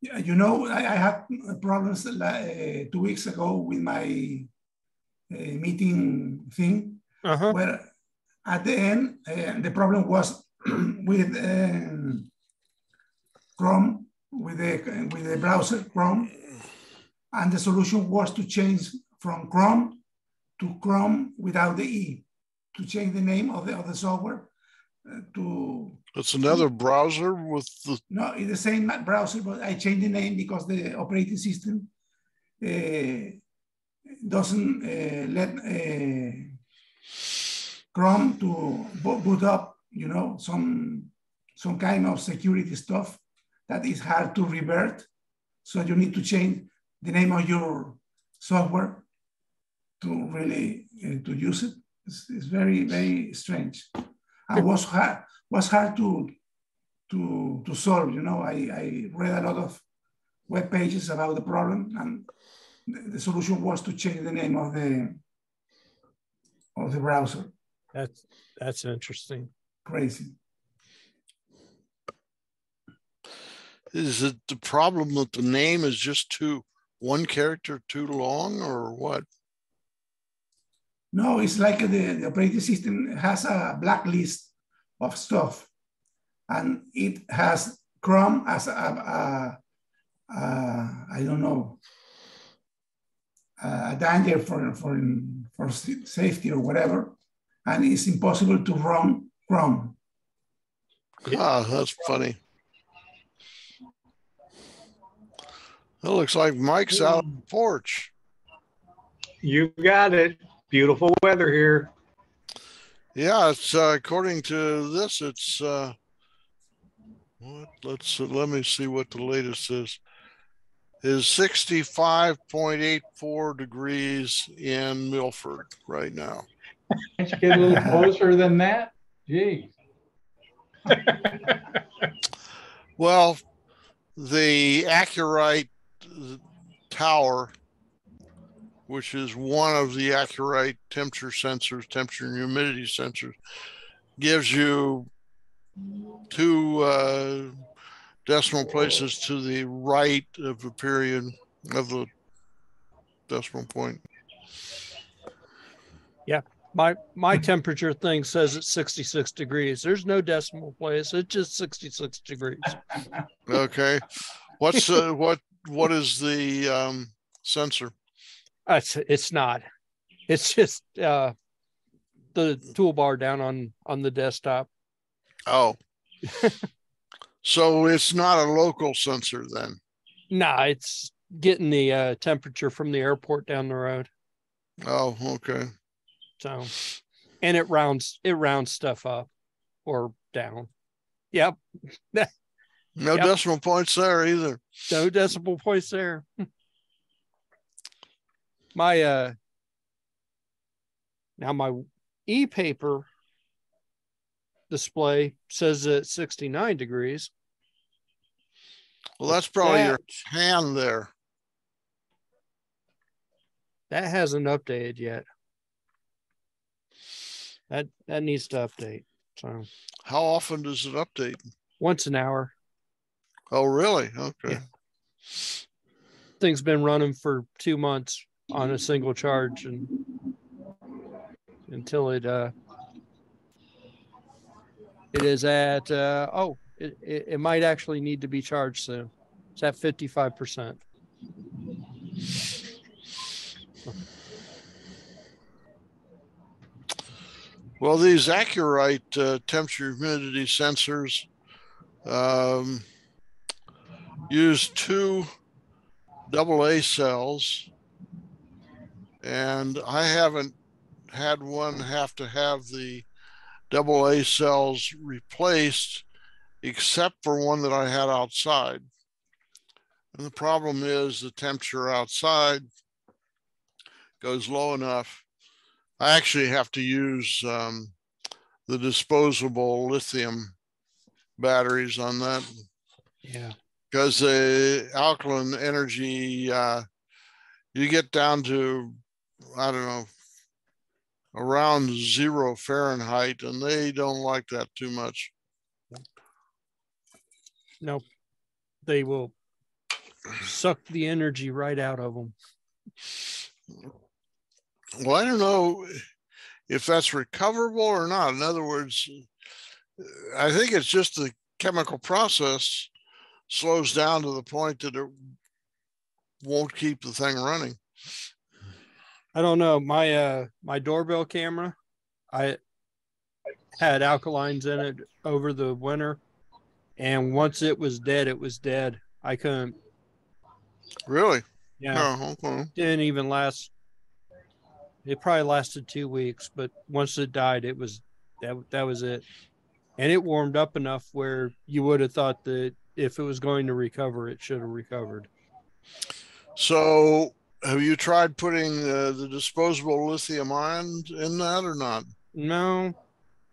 Yeah, you know, I, I had problems uh, two weeks ago with my uh, meeting thing, Uh-huh. where at the end, uh, the problem was with um, Chrome, with the, with the browser Chrome, and the solution was to change from Chrome to Chrome without the E, to change the name of the, of the software to, It's another browser with the, no, it's the same browser, but I changed the name because the operating system uh, doesn't uh, let uh, Chrome to boot up, you know, some some kind of security stuff that is hard to revert. So you need to change the name of your software to really uh, to use it. It's, it's very very strange, and was hard was hard to to to solve. You know, I I read a lot of web pages about the problem, and the, the solution was to change the name of the of the browser. That's that's interesting. Crazy. is it the problem that the name is just too, one character too long or what? No, it's like the, the operating system has a blacklist of stuff, and it has Chrome as a, a, a I don't know a danger for for for safety or whatever, and it's impossible to run Chrome. Ah, that's funny. That looks like Mike's out on the porch. You got it. Beautiful weather here. Yeah, it's uh, according to this, it's uh, what? Let's uh, let me see what the latest is. Is sixty five point eight four degrees in Milford right now. Can't you get a little closer than that? Gee. Well, the AcuRite tower, which is one of the accurate temperature sensors, temperature and humidity sensors, gives you two uh, decimal places to the right of the period of the decimal point. Yeah, my my temperature thing says it's 66 degrees. There's no decimal place. It's just 66 degrees. Okay, what's uh, what what is the um, sensor? It's it's not. It's just uh the toolbar down on on the desktop. Oh, so it's not a local sensor then. Nah, it's getting the uh temperature from the airport down the road. Oh, okay. So and it rounds it rounds stuff up or down. Yep. No Yep. decimal points there either. No decimal points there. my uh now my e-paper display says it's 69 degrees. Well, that's probably your That, hand there. that hasn't updated yet. That that needs to update. So How often does it update? once an hour. Oh, really? Okay. Yeah. Thing's been running for two months on a single charge and until it uh it is at uh oh it, it, it might actually need to be charged soon. It's at 55%. Well, these AcuRite uh, temperature humidity sensors um, use two double A cells, and I haven't had one have to have the double A cells replaced, except for one that I had outside. And the problem is the temperature outside goes low enough. I actually have to use um, the disposable lithium batteries on that Yeah. because the alkaline energy, uh, you get down to, I don't know, around zero Fahrenheit, and they don't like that too much. No, They will suck the energy right out of them. Well, I don't know if that's recoverable or not. In other words, I think it's just the chemical process slows down to the point that it won't keep the thing running. I don't know. My uh my doorbell camera, I had alkalines in it over the winter. And once it was dead, it was dead. I couldn't Really? yeah, Oh, okay. didn't even last it probably lasted two weeks, but once it died, it was that that was it. And it warmed up enough where you would have thought that if it was going to recover, it should have recovered. So, have you tried putting uh, the disposable lithium ion in that or not? No,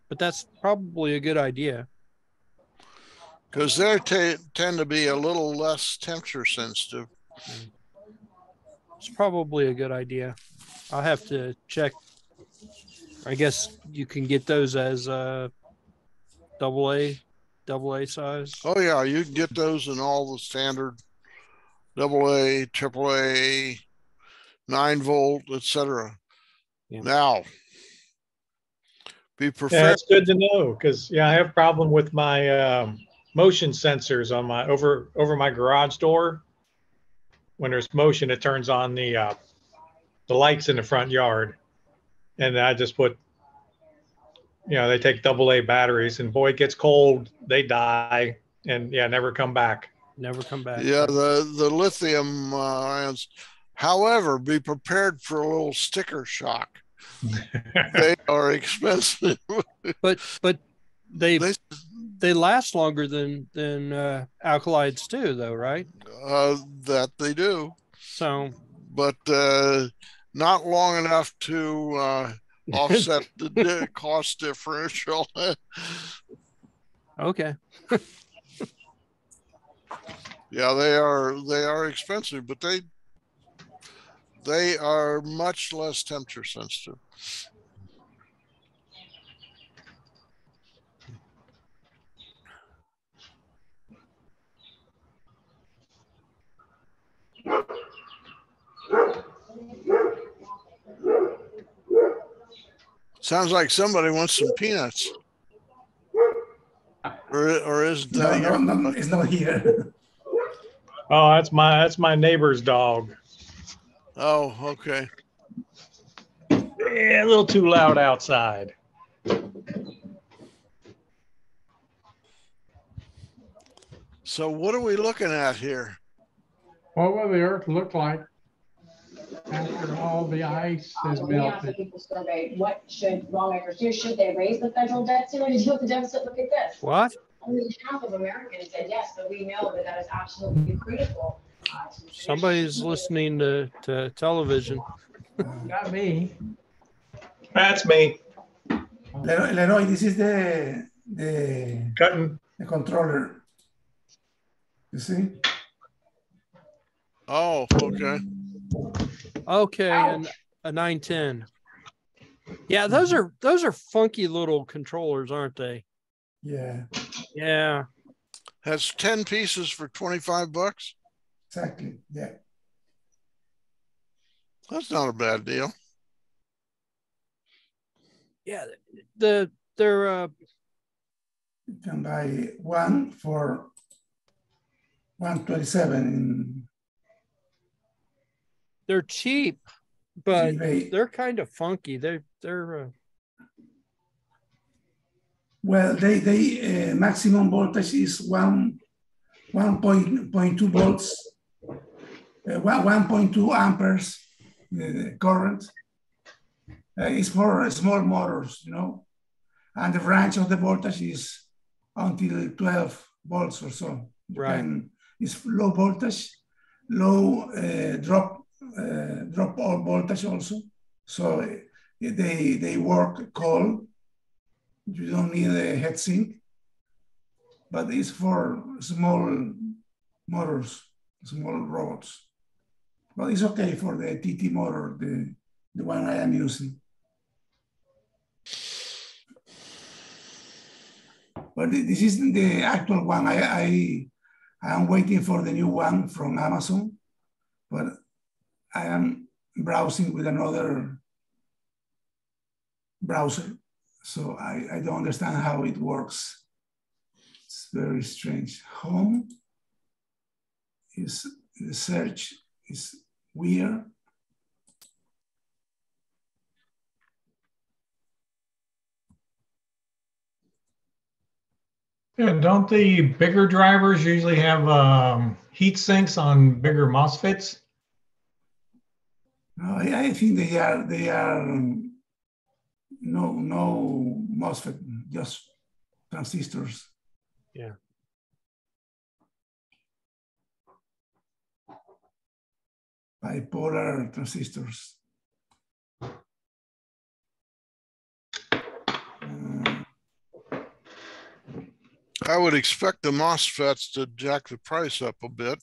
but that's probably a good idea. Because they ta tend to be a little less temperature sensitive. It's probably a good idea. I'll have to check. I guess you can get those as uh double A, double A size. Oh yeah, you can get those in all the standard double A, triple A, nine volt, etc. Yeah. Now, be Yeah, that's good to know because yeah, I have problem with my um, motion sensors on my over over my garage door. When there's motion, it turns on the uh, the lights in the front yard, and I just put, you know, they take double A batteries, and boy, it gets cold, they die, and yeah, never come back. Never come back. Yeah, the the lithium uh, ions. However, be prepared for a little sticker shock. They are expensive. But but they They- they last longer than than uh alkalides too though, right? uh, that they do, So but uh, not long enough to uh, offset the di- cost differential. okay. yeah, they are they are expensive, but they they are much less temperature sensitive. Sounds like somebody wants some peanuts. Or, or is No, that no, your- no, it's not here. Oh, that's my that's my neighbor's dog. Oh, okay. Yeah, a little too loud outside. So what are we looking at here? What will the earth look like after all the ice uh, has we asked the melted? people surveyed, what should lawmakers do? Should they raise the federal debt ceiling to deal with the deficit? Look at this. What? Only half of Americans said yes, but we know that that is absolutely critical. To the Somebody's listening to, to television. Not me. That's me Leroy, Leroy, this is the the, cutting. the controller. You see? Oh, okay. Okay, and a nine ten. Yeah, those are those are funky little controllers, aren't they? Yeah, Yeah. Has 10 pieces for 25 bucks. Exactly. Yeah. That's not a bad deal. Yeah. The they're uh You can buy one for 127 in they're cheap, but eBay. they're kind of funky. They're they're uh, Well, they, they uh, maximum voltage is one, 1.2 volts, uh, one- 1.2 amperes uh, current. Uh, it's for small motors, you know, and the range of the voltage is until 12 volts or so. Right. can- it's low voltage, low uh, drop uh, drop all voltage also. So uh, they they work cold. You don't need a heatsink, but it's for small motors, small robots. But it's okay for the TT motor, the, the one I am using. But this isn't the actual one. I, I, I am waiting for the new one from Amazon, but I am browsing with another browser. So I, I don't understand how it works. It's very strange. Home is the search is weird. Yeah, don't the bigger drivers usually have um, heat sinks on bigger MOSFETs? No, I, I think they are they are um, no no MOSFET, just transistors. Yeah. Bipolar transistors. Uh, I would expect the MOSFETs to jack the price up a bit.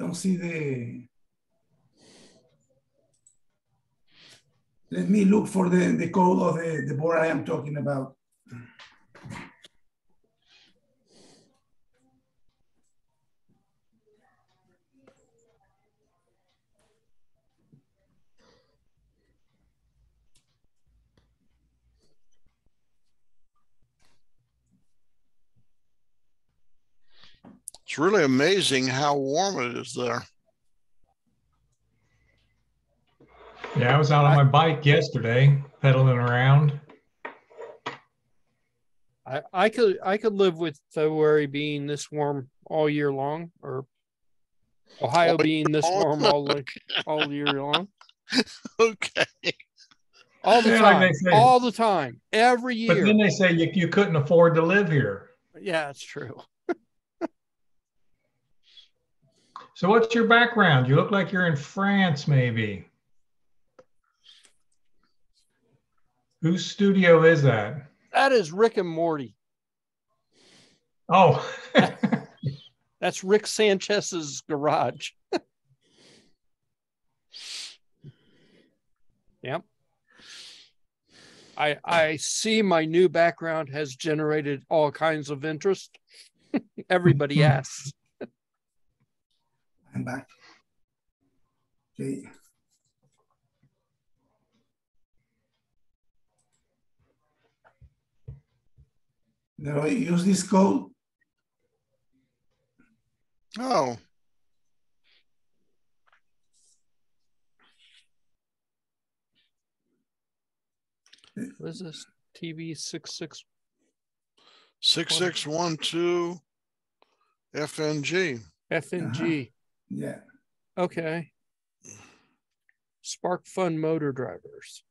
Don't see the. Let me look for the, the code of the, the board I am talking about. It's really amazing how warm it is there. Yeah, I was out on my bike yesterday, pedaling around. I, I could I could live with February being this warm all year long, or Ohio All being this year warm all the- all year long, Okay. all the Yeah, like time, they say. all the time, every year. But then they say you, you couldn't afford to live here. yeah, it's true. So what's your background? You look like you're in France, maybe. Whose studio is that? That is Rick and Morty. Oh, That's Rick Sanchez's garage. yep. I I see my new background has generated all kinds of interest. Everybody asks. I'm back. Okay. Now I use this code. Oh, What is this? TV six six. six, six, one, two, FNG. FNG. Uh-huh. Yeah. Okay. SparkFun motor drivers.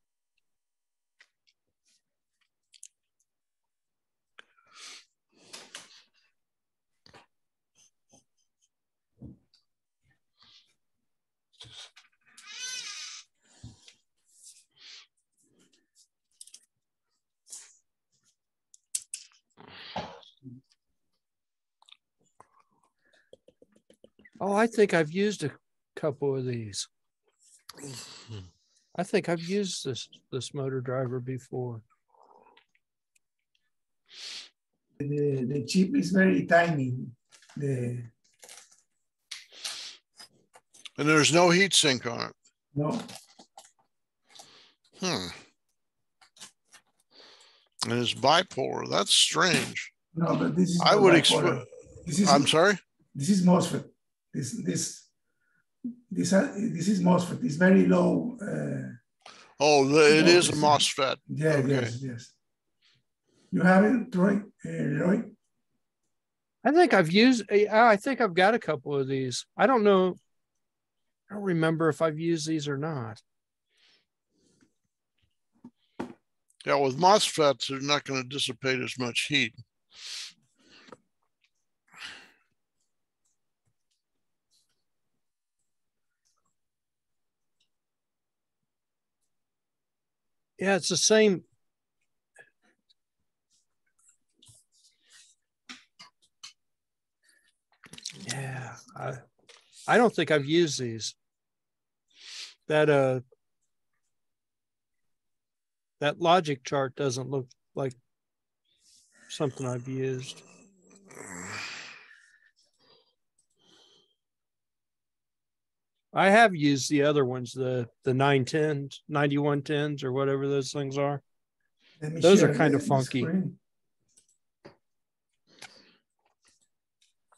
Oh, I think I've used a couple of these. I think I've used this this motor driver before. The, the chip is very tiny. The And there's no heat sink on it. no, Hmm. And it's bipolar. That's strange. no, but this is I would expect This is I'm sorry? this is MOSFET. This this this uh, this is MOSFET. It's very low. Uh, Oh, the- it is a MOSFET. yeah, Okay. yes, yes. You have it, Troy, uh, Roy? I think I've used, I think I've got a couple of these. I don't know. I don't remember if I've used these or not. Yeah, with MOSFETs, they're not going to dissipate as much heat. Yeah, it's the same. Yeah, I, I don't think I've used these. That uh, that logic chart doesn't look like something I've used. I have used the other ones, the the 910s, 9110s, or whatever those things are. Those are kind of funky. screen.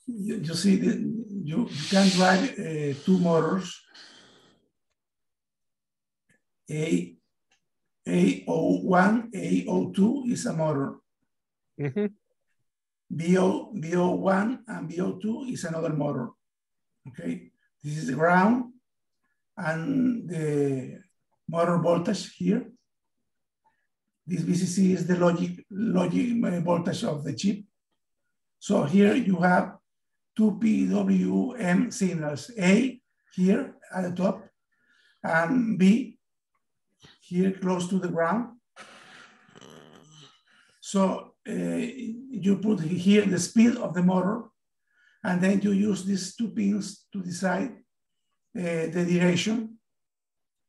You, you see, the, you, you can drive uh, two motors. A A01, A02 is a motor. hmm BO, BO1 and BO2 is another motor. Okay, this is the ground and the motor voltage here. This VCC is the logic, logic uh, voltage of the chip. So here you have two PWM signals, A here at the top and B here close to the ground. So uh, you put here the speed of the motor, and then you use these two pins to decide uh, the duration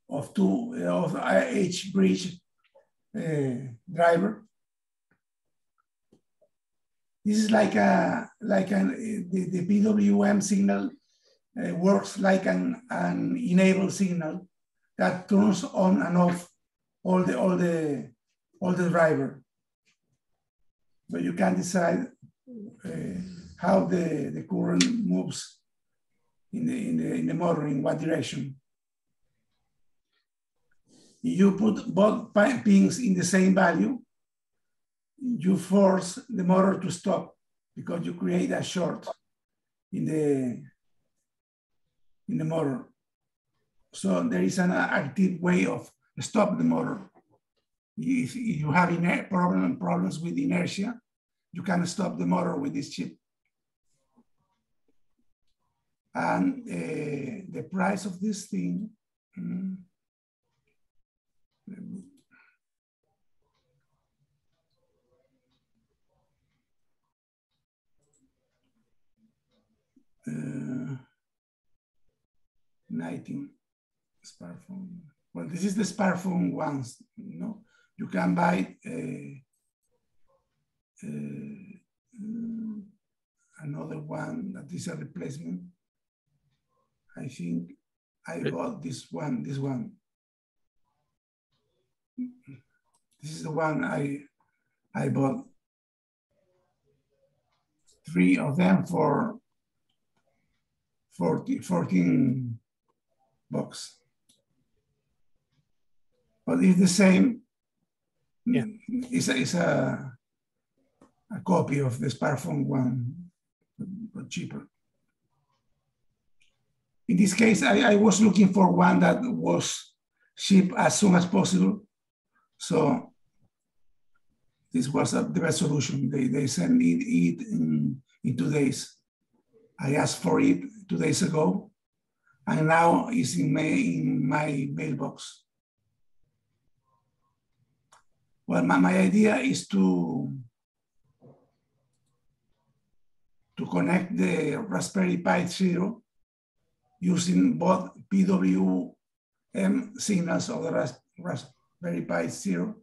of two uh, of each bridge uh, driver. This is like a like an the, the PWM signal uh, works like an an enable signal that turns on and off all the all the all the driver. So you can decide uh, how the, the current moves in the, in, the, in the motor, in what direction. You put both pins in the same value, you force the motor to stop because you create a short in the, in the motor. So there is an active way of stop the motor. If you have problems with inertia, you can stop the motor with this chip. And uh, the price of this thing, mm, uh, 19 smartphone. Well, this is the smartphone ones, you know. You can buy uh, uh, another one that is a replacement. I think I bought this one, this one. This is the one I I bought. Three of them for 40, 14 bucks. But it's the same. Yeah. It's a, it's a, a copy of the smartphone one, but cheaper. In this case, I, I was looking for one that was shipped as soon as possible. So this was a, the best solution. They, they sent me it in, in two days. I asked for it two days ago, and now it's in my, in my mailbox. Well, my, my idea is to, to connect the Raspberry Pi Zero using both PWM signals of the Ras- Raspberry Pi Zero.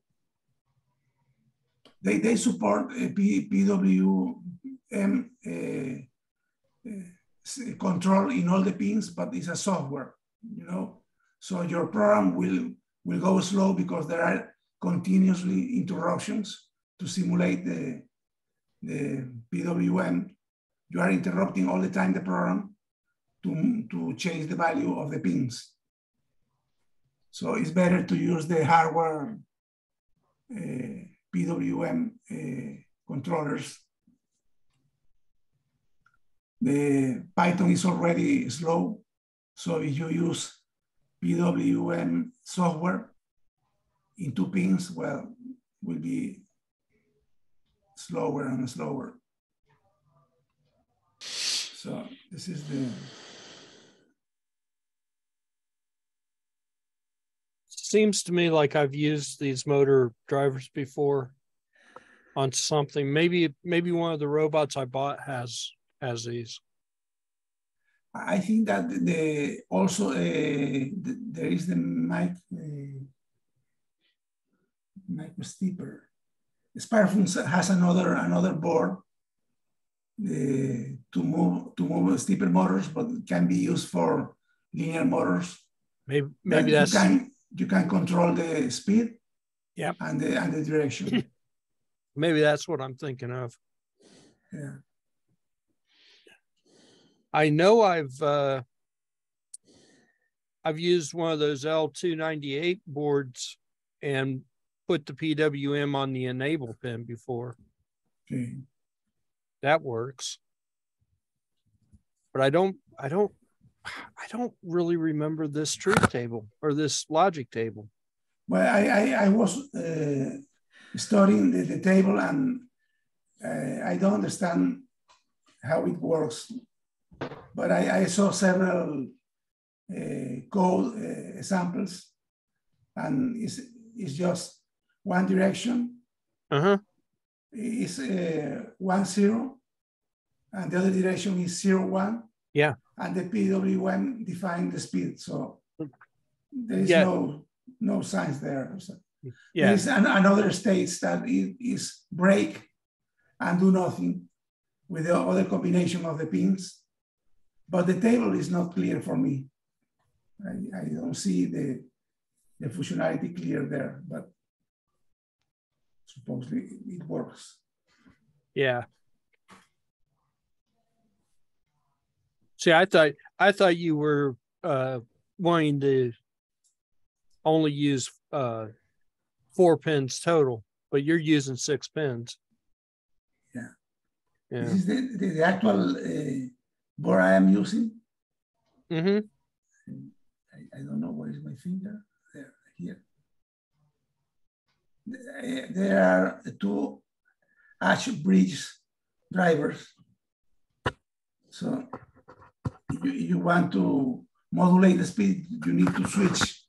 They, they support P, PWM uh, uh, control in all the pins, but it's a software, you know. So your program will will go slow because there are continuously interruptions to simulate the the PWM you are interrupting all the time the program to, to change the value of the pins. So it's better to use the hardware uh, PWM uh, controllers. The Python is already slow. So if you use PWM software in two pins, well, will be slower and slower. So this is the Seems to me like I've used these motor drivers before on something. Maybe maybe one of the robots I bought has has these. I think that the also uh, the, there is the mic uh, micro stepper. SparkFun has another another board uh, to move to move stepper motors, but can be used for linear motors. Maybe maybe That that's can you can control the speed. Yep. And the and the direction. maybe that's what I'm thinking of. yeah. I know I've uh, I've used one of those L298 boards and put the PWM on the enable pin before. Okay. That works. But I don't I don't I don't really remember this truth table or this logic table. Well, I, I, I was uh, studying the, the table and uh, I don't understand how it works, but I, I saw several uh, code uh, examples and it's, it's just one direction, Uh-huh. it's uh, one zero, and the other direction is zero one. Yeah. And the PWM define the speed, so there is Yeah. no no signs there. So Yeah. There is an, another states that it is break and do nothing with the other combination of the pins, but the table is not clear for me. I, I don't see the, the functionality clear there, but supposedly it works. Yeah. See, I thought I thought you were uh wanting to only use uh four pins total, but you're using six pins. Yeah. Yeah. This is the, the, the actual uh, board I am using. Mm-hmm. I, I don't know where is my finger. There, here. There- are two H-bridge drivers. So you, you want to modulate the speed, you need to switch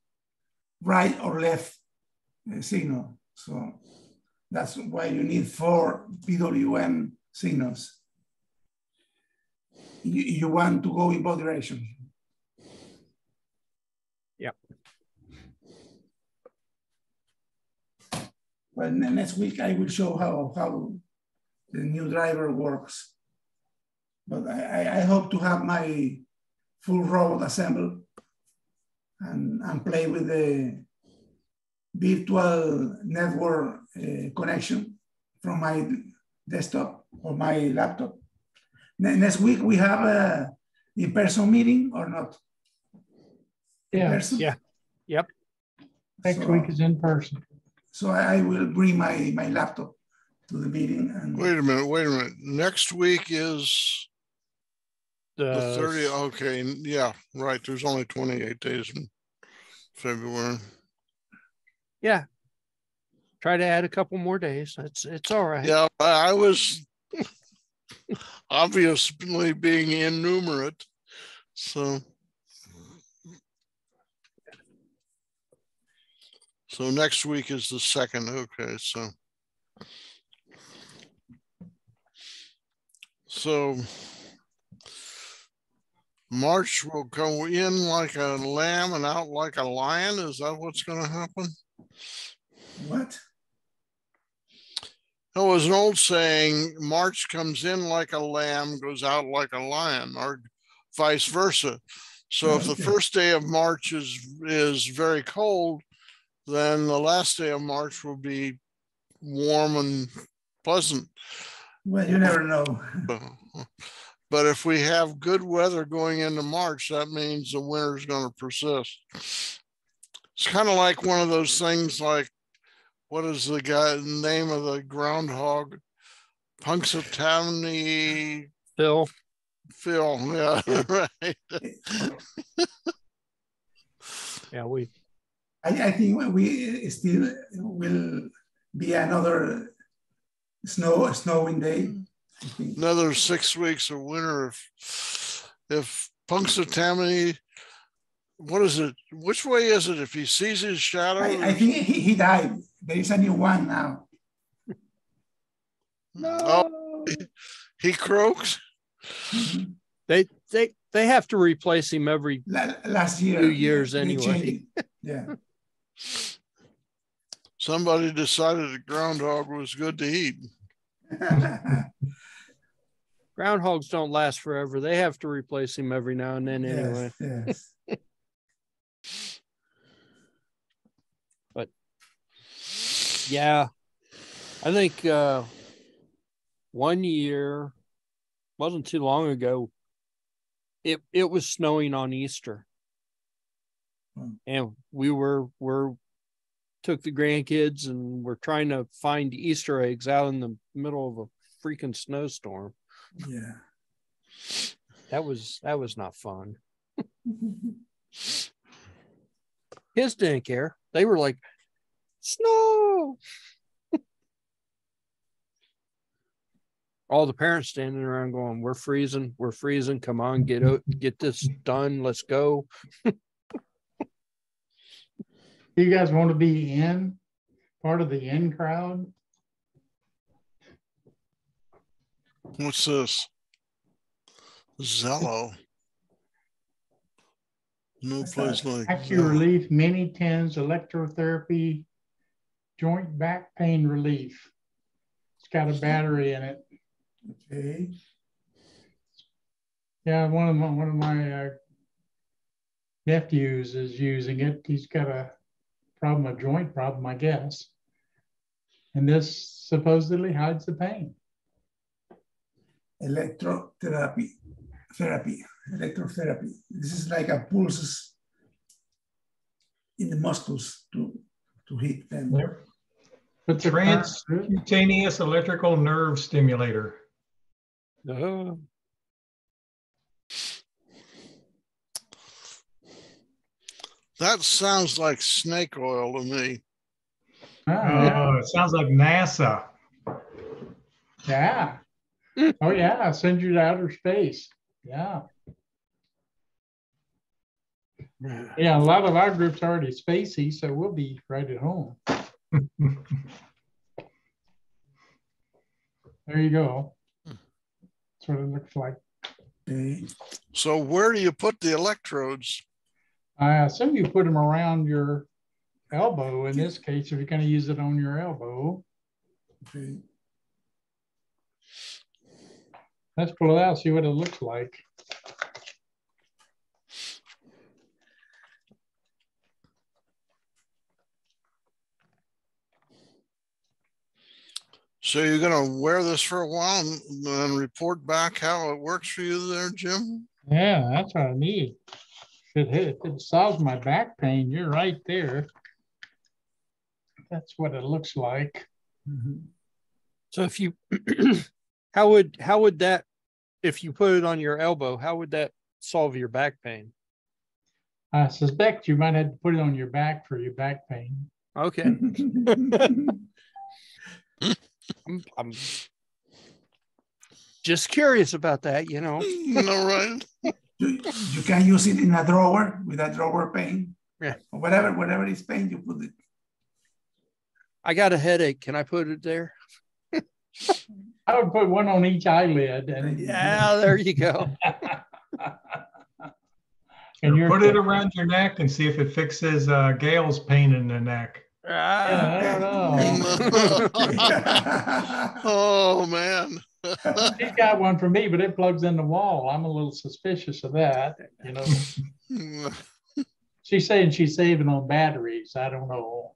right or left uh, signal. So that's why you need four PWM signals. You, you want to go in both directions. Yeah. Well, next week I will show how, how the new driver works. But I, I hope to have my full road assembled and, and play with the virtual network uh, connection from my desktop or my laptop. Ne- next week we have a in-person meeting or not? Yeah, In-person? yeah. Yep. next So- week is in person. So I I will bring my, my laptop to the meeting and Wait a minute, wait a minute. Next week is the The thirty, okay, yeah, right. There's only twenty-eight days in February. yeah. Try to add a couple more days. It's it's all right. Yeah, I I was obviously being innumerate, so. So next week is the second, okay, so. So. March will go in like a lamb and out like a lion, is that what's gonna happen? what? There was an old saying, March comes in like a lamb, goes out like a lion, or vice versa. So if the first day of March is is very cold, then the last day of March will be warm and pleasant. Well, you never know. Uh, But if we have good weather going into March, that means the winter is going to persist. It's kind of like one of those things like, what is the guy name of the groundhog? Punxsutawney Phil, Phil. Yeah, right. yeah, we I, I think we still will be another snow snowing day. I think. Another six weeks of winter. If if Punxsutawney, what is it? Which way is it? If he sees his shadow, I, I think he, he died. There is a new one now. Oh, he croaks. Mhm. they they they have to replace him every La- last year. Few years anyway. Yeah. Somebody decided a groundhog was good to eat. groundhogs don't last forever. They have to replace him every now and then anyway. Yes, yes. Yeah. I think uh one year wasn't too long ago. It it was snowing on Easter. Hmm. And we were were took the grandkids and we're trying to find Easter eggs out in the middle of a freaking snowstorm. Yeah. That was that was not fun. Kids didn't care. They were like, snow. All the parents standing around going, "We're freezing. We're freezing. Come on, get out, get this done. Let's go." You guys want to be in, part of the in crowd? What's this? Zello. No What's place like AccuRelief Mini Tens Electrotherapy Joint Back Pain Relief. It's got a battery in it. Okay. Yeah, one of my, one of my uh, nephews is using it. He's got a problem, a joint problem, I guess. And this supposedly hides the pain. Electrotherapy. Therapy. Electrotherapy. This is like a pulses in the muscles to to hit them. Yep. But the Trans- electrical nerve stimulator. Uh, That sounds like snake oil to me. Yeah. Oh, it sounds like NASA. Yeah. Oh, yeah. Send you to outer space. Yeah. Yeah. A lot of our group's are already spacey, so we'll be right at home. There you go. Hmm. That's what it looks like. Hmm. So where do you put the electrodes? I assume you put them around your elbow in this case, if you're going to use it on your elbow. Okay. Let's pull it out, see what it looks like. So you're gonna wear this for a while and, and report back how it works for you there, Jim? Yeah, that's what I need. If it, if it solves my back pain, you're right there. That's what it looks like. Mhm. so if you, how would how would that, if you put it on your elbow, how would that solve your back pain? I suspect you might have to put it on your back for your back pain. Okay, I'm, I'm just curious about that. You know, No, right? you, you can use it in a drawer with a drawer pain. Yeah. Or whatever, whatever is pain, you put it. I got a headache. Can I put it there? I would put one on each eyelid and. Yeah, there you go. And you're, Put it around your neck and see if it fixes uh, Gail's pain in the neck. Yeah, I don't know. oh man. She's got one for me, but it plugs in the wall. I'm a little suspicious of that, you know. She's saying she's saving on batteries. I don't know.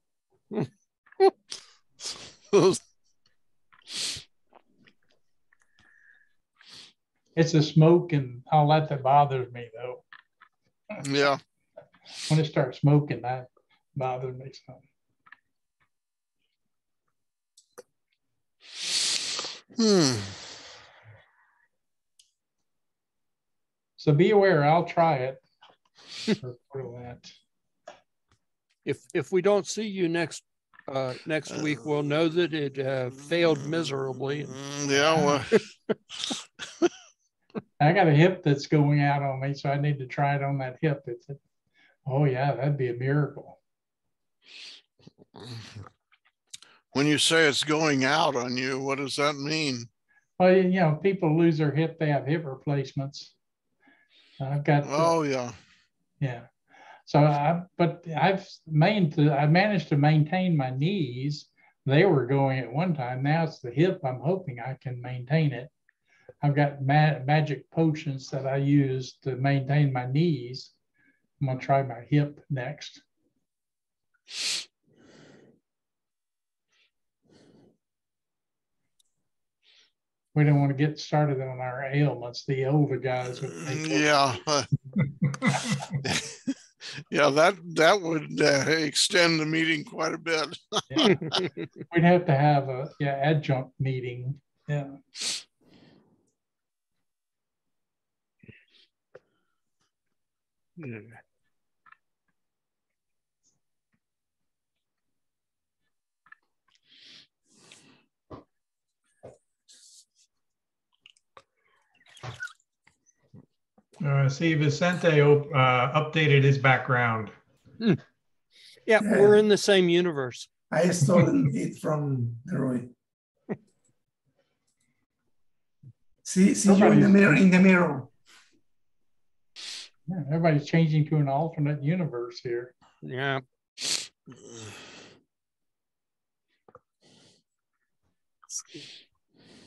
It's the smoke and all that that bothers me though. Yeah. When it starts smoking, that bothers me some. Hmm. So be aware, I'll try it. For- for that. If if we don't see you next uh next week, we'll know that it uh, failed miserably. Mm, Yeah, well, I got a hip that's going out on me, so I need to try it on that hip. It's, oh yeah, that'd be a miracle. when you say it's going out on you, what does that mean? Well, you know, people lose their hip, they have hip replacements. I've got, Oh, yeah. yeah. So I, but I've maintained, I managed to maintain my knees. They were going at one time. Now it's the hip. I'm hoping I can maintain it. I've got ma- magic potions that I use to maintain my knees. I'm gonna try my hip next. We don't want to get started on our ailments. The older guys. would think, Yeah. Yeah, that, that would uh, extend the meeting quite a bit. We'd have to have a yeah adjunct meeting. Yeah. Uh, see, Vicente op- uh, updated his background. Yeah, Yeah. we're in the same universe. I stole it from Roy. See, see you in the mirror. In the mirror. Yeah, everybody's changing to an alternate universe here. Yeah.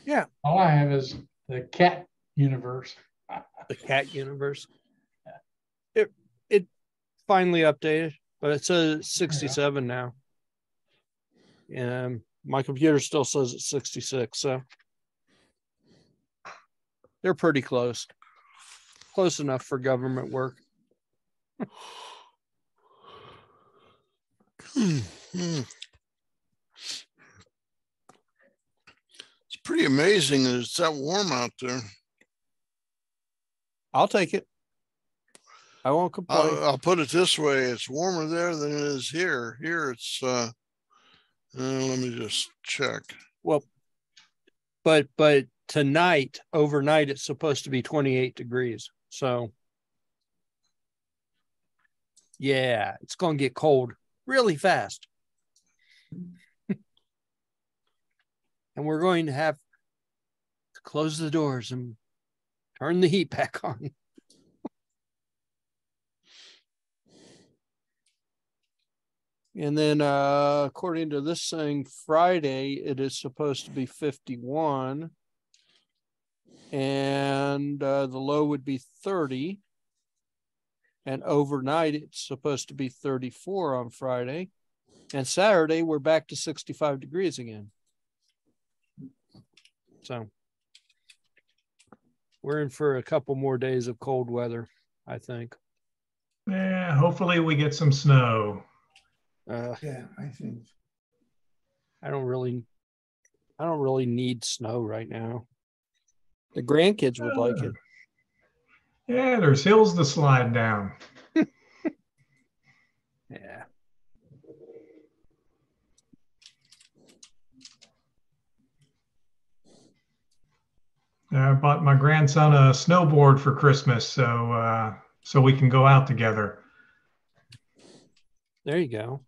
Yeah. All I have is the cat universe. the cat universe. It it finally updated, but it says 67 now. And my computer still says it's 66, so they're pretty close. Close enough for government work. It's pretty amazing that it's that warm out there. I'll take it. I won't complain. I'll, I'll put it this way: it's warmer there than it is here. Here, it's. Uh, uh, let me just check. well, but but tonight, overnight, it's supposed to be 28 degrees. So yeah, it's gonna get cold really fast. and we're going to have to close the doors and turn the heat back on. And then, uh, according to this thing, Friday it is supposed to be 51, and uh, the low would be 30. And overnight it's supposed to be 34 on Friday, and Saturday we're back to 65 degrees again. So we're in for a couple more days of cold weather, I think. Yeah, hopefully we get some snow. Uh, Yeah, I think. I don't really, I don't really need snow right now. The grandkids would like it. Yeah, there's hills to slide down. Yeah. I bought my grandson a snowboard for Christmas, so uh, so we can go out together. There you go.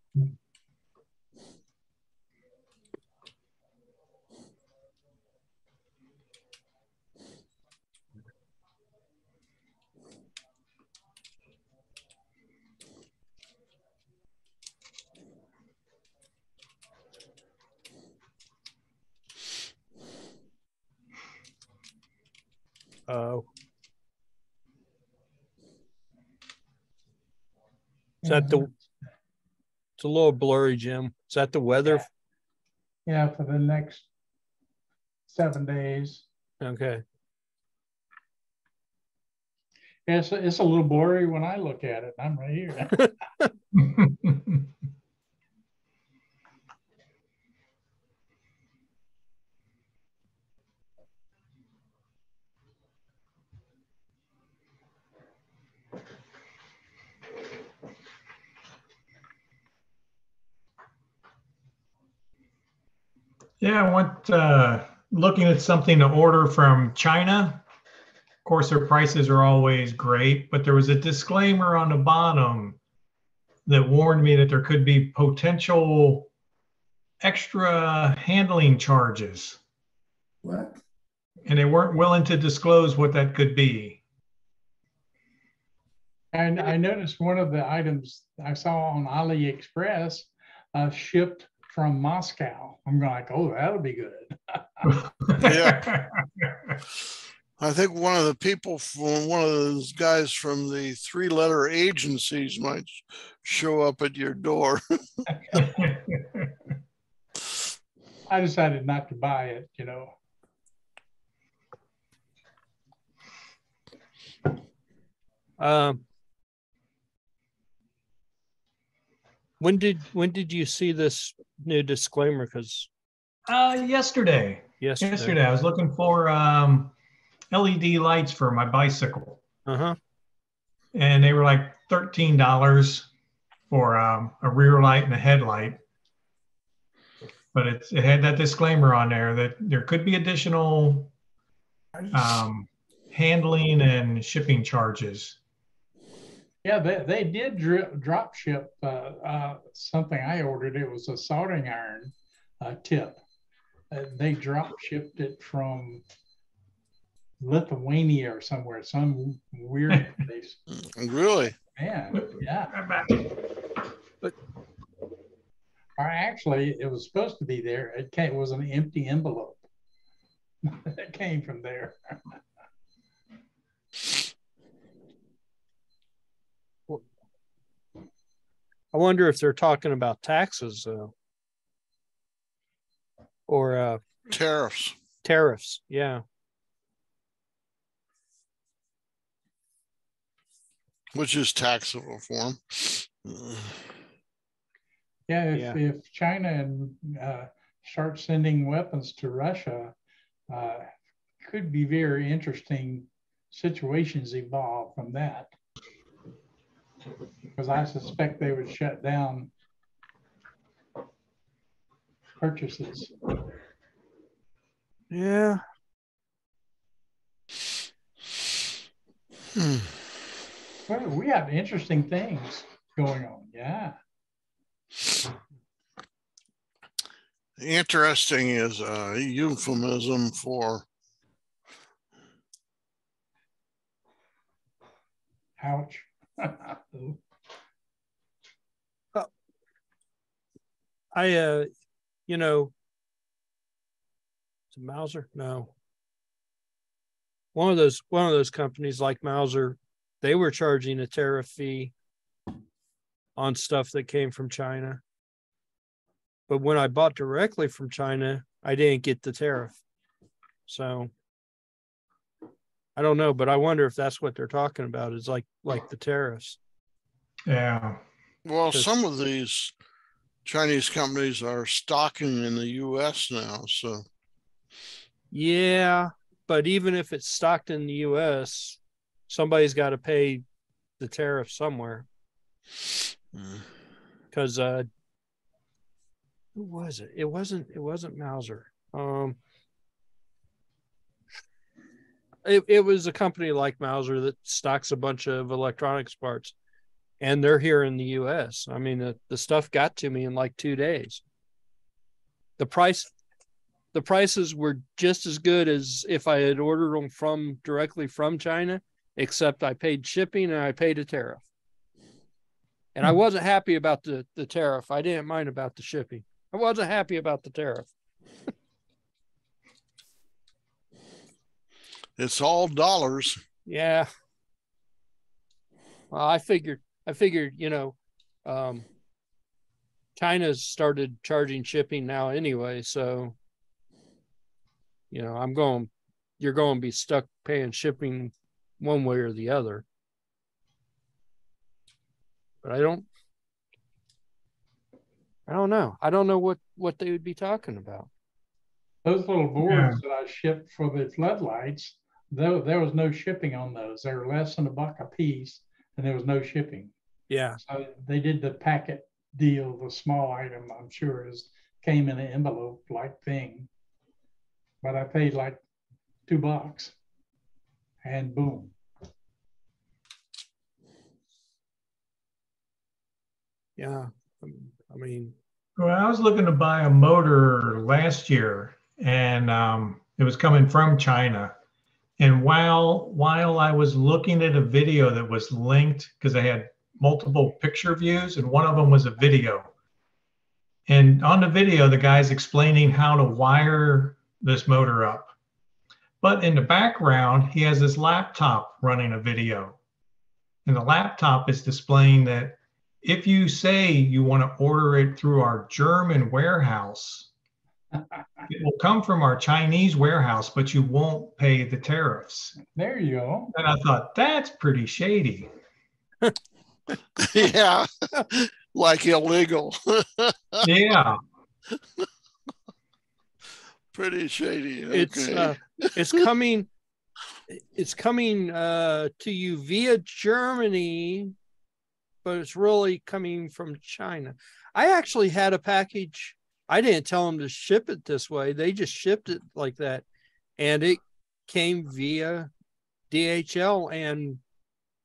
Oh. Is that the? It's a little blurry, Jim. Is that the weather? Yeah, for the next seven days. Okay. yeah, It's, it's a little blurry when I look at it. I'm right here. Yeah, I went uh, looking at something to order from China. Of course, their prices are always great, but there was a disclaimer on the bottom that warned me that there could be potential extra handling charges, What? and they weren't willing to disclose what that could be. And I noticed one of the items I saw on AliExpress uh, shipped from Moscow. I'm like, oh, that'll be good. Yeah. I think one of the people from one of those guys from the three letter agencies might show up at your door. I decided not to buy it, you know. Um, when did when did you see this new disclaimer? Because uh, yesterday, yesterday. yesterday, I was looking for um, LED lights for my bicycle. Uh huh. and they were like thirteen dollars for um, a rear light and a headlight. But it's, it had that disclaimer on there that there could be additional um, handling and shipping charges. Yeah, they, they did drip, drop ship uh, uh, something I ordered. It was a soldering iron uh, tip. Uh, they drop shipped it from Lithuania or somewhere, some weird place. really? Man, yeah. Or actually, it was supposed to be there. It came, it was an empty envelope. that came from there. I wonder if they're talking about taxes though, or uh, Tariffs. tariffs. Yeah. which is taxable for them. Yeah, if, Yeah. if China and uh, start sending weapons to Russia, uh, could be very interesting situations evolve from that. Because I suspect they would shut down purchases. Yeah. Hmm. Well, we have interesting things going on. Yeah. Interesting is a euphemism for Ouch. I uh you know is it Mouser? No. One of those one of those companies like Mouser, they were charging a tariff fee on stuff that came from China. But when I bought directly from China, I didn't get the tariff. So I don't know, but I wonder if that's what they're talking about is like like the tariffs. Yeah. well, some of these Chinese companies are stocking in the US now. So Yeah, but even if it's stocked in the US, somebody's got to pay the tariff somewhere mm, because uh who was it? It wasn't it wasn't Mouser. Um it, it was a company like Mouser that stocks a bunch of electronics parts and they're here in the US. I mean the, the stuff got to me in like 2 days. The price the prices were just as good as if I had ordered them from directly from China, except I paid shipping and I paid a tariff. And I Hmm. wasn't happy about the, the tariff. I didn't mind about the shipping. I wasn't happy about the tariff. it's all dollars. Yeah. Well, I figured I figured, you know, um China's started charging shipping now anyway, so you know, I'm going you're going to be stuck paying shipping one way or the other. but I don't. I don't know. I don't know what what they would be talking about. Those little boards that I shipped for the floodlights, though there was no shipping on those. They were less than a buck a piece, and there was no shipping. Yeah. So they did the packet deal, the small item, I'm sure is came in an envelope like thing. But I paid like two bucks. And boom. Yeah. Um, I mean, Well, I was looking to buy a motor last year and um, it was coming from China. And while while I was looking at a video that was linked because I had multiple picture views and one of them was a video. And on the video, the guy's explaining how to wire this motor up. But in the background, he has his laptop running a video. And the laptop is displaying that if you say you want to order it through our German warehouse, it will come from our Chinese warehouse, but you won't pay the tariffs. There you go. And I thought, that's pretty shady. yeah, like illegal. Yeah. Pretty shady. it's uh, it's coming. It's coming uh, to you via Germany, but it's really coming from China. I actually had a package. I didn't tell them to ship it this way. They just shipped it like that, and it came via DHL, and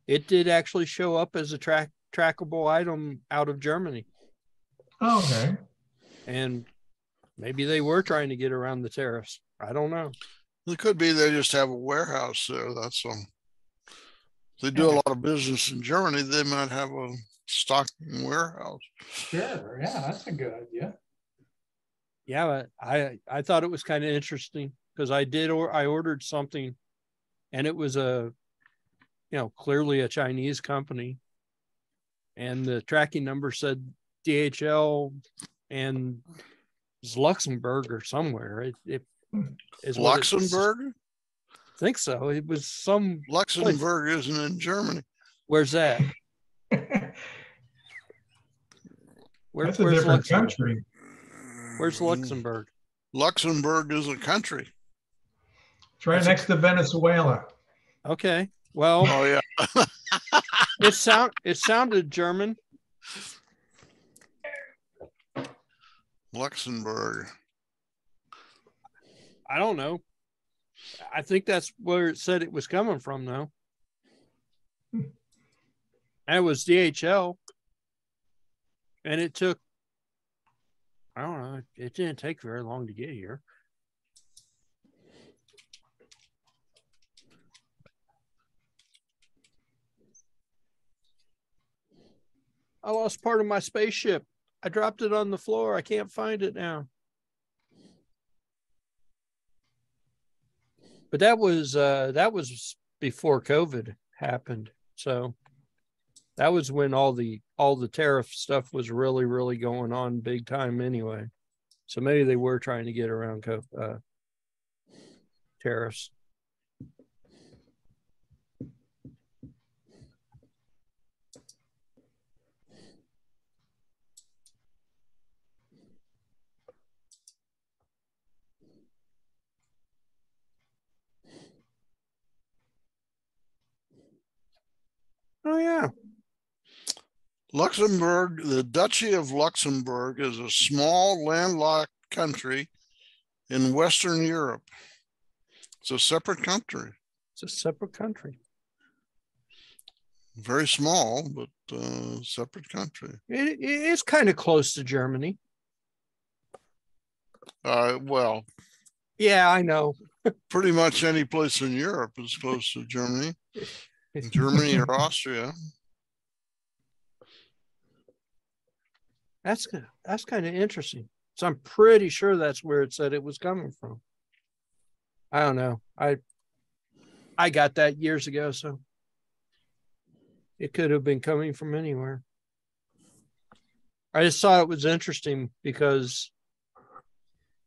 it did actually show up as a track trackable item out of Germany. Oh, okay. And maybe they were trying to get around the tariffs. I don't know. It could be they just have a warehouse there. That's all. If they do a lot of business in Germany, they might have a stocking warehouse. Sure. Yeah, that's a good idea. Yeah, but I I thought it was kind of interesting because I did or I ordered something, and it was a, you know, clearly a Chinese company, and the tracking number said DHL, and it's Luxembourg or somewhere. It, it is what it- Luxembourg? I think so. It was some. Luxembourg isn't in Germany. Where's that? Where, That's a where's different Luxembourg? country. Where's Luxembourg? Luxembourg is a country. It's right next to Venezuela. Okay. Well, Oh yeah. it sound it sounded German. Luxembourg. I don't know. I think that's where it said it was coming from, though. And it was DHL. And it took, I don't know, it didn't take very long to get here. I lost part of my spaceship. I dropped it on the floor. I can't find it now. but that was uh that was before covid happened so that was when all the all the tariff stuff was really really going on big time anyway so maybe they were trying to get around co- uh, tariffs oh yeah. Luxembourg, the Duchy of Luxembourg is a small landlocked country in Western Europe. It's a separate country, it's a separate country. Very small, but uh, separate country. it, it's kind of close to germany. Uh, well, yeah i know. pretty much any place in Europe is close to Germany, Germany or Austria. That's that's kind of interesting. So I'm pretty sure that's where it said it was coming from. I don't know. I I got that years ago, so it could have been coming from anywhere. I just thought it was interesting because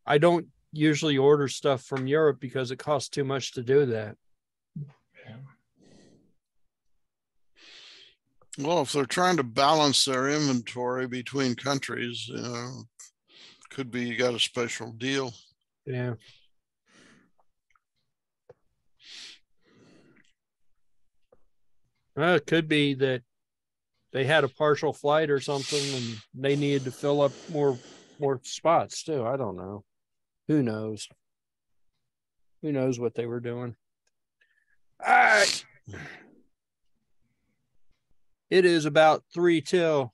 I don't usually order stuff from Europe because it costs too much to do that. Well, if they're trying to balance their inventory between countries, you know, could be you got a special deal. Yeah. Well, it could be that they had a partial flight or something and they needed to fill up more more spots too. I don't know. Who knows? Who knows what they were doing? All right. It is about three till.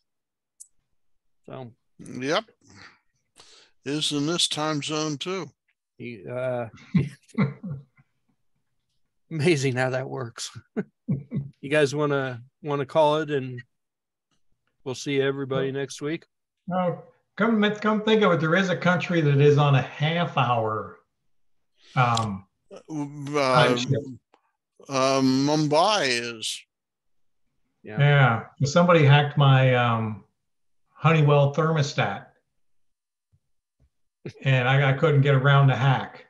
So Yep. Is in this time zone too. you, uh, amazing how that works. you guys want to want to call it, and we'll see everybody next week. No, come, come think of it, there is a country that is on a half hour. Um, Uh, um, Mumbai is. Yeah. yeah, somebody hacked my, um, Honeywell thermostat. And I, I couldn't get around the hack.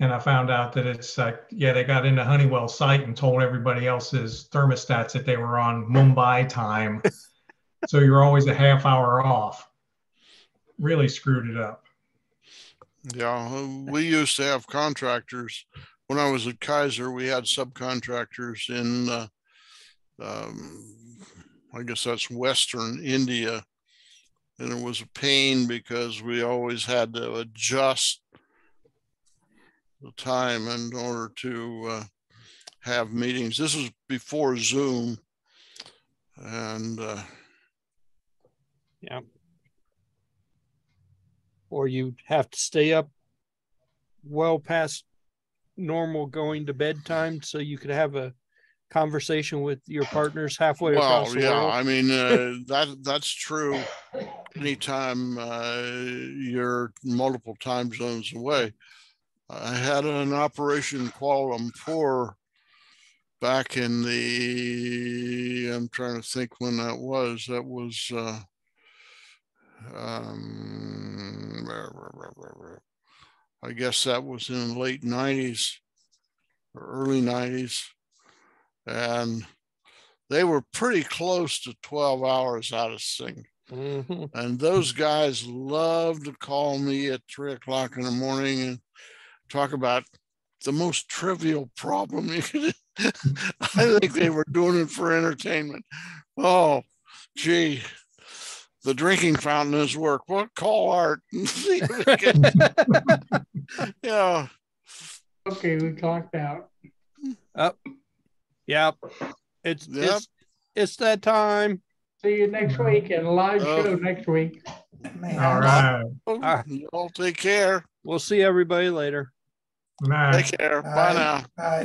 And I found out that it's like, yeah, they got into Honeywell site and told everybody else's thermostats that they were on Mumbai time. so you're always a half hour off. Really screwed it up. Yeah, we used to have contractors. When I was at Kaiser, we had subcontractors in, uh, um, I guess that's Western India. And it was a pain because we always had to adjust the time in order to uh, have meetings. This was before Zoom. And uh, yeah. Or you'd have to stay up well past normal going to bedtime so you could have a conversation with your partners halfway across Well, the yeah, world. I mean, uh, that, that's true. Anytime, uh, you're multiple time zones away. I had an operation in Kuala Lumpur back in the, I'm trying to think when that was, that was, uh, um, I guess that was in the late nineties or early nineties. And they were pretty close to 12 hours out of sync. Mhm. And those guys love to call me at three o'clock in the morning and talk about the most trivial problem you could. I think they were doing it for entertainment. Oh, gee, the drinking fountain is work. What call art? and see if we can- yeah, Okay, we clocked out. Yep. It's Yep. it's it's that time. See you next week and live Oh. show next week. All right. Ah. you all take care. We'll see everybody later. Night. Take care. Bye Bye. now. Bye.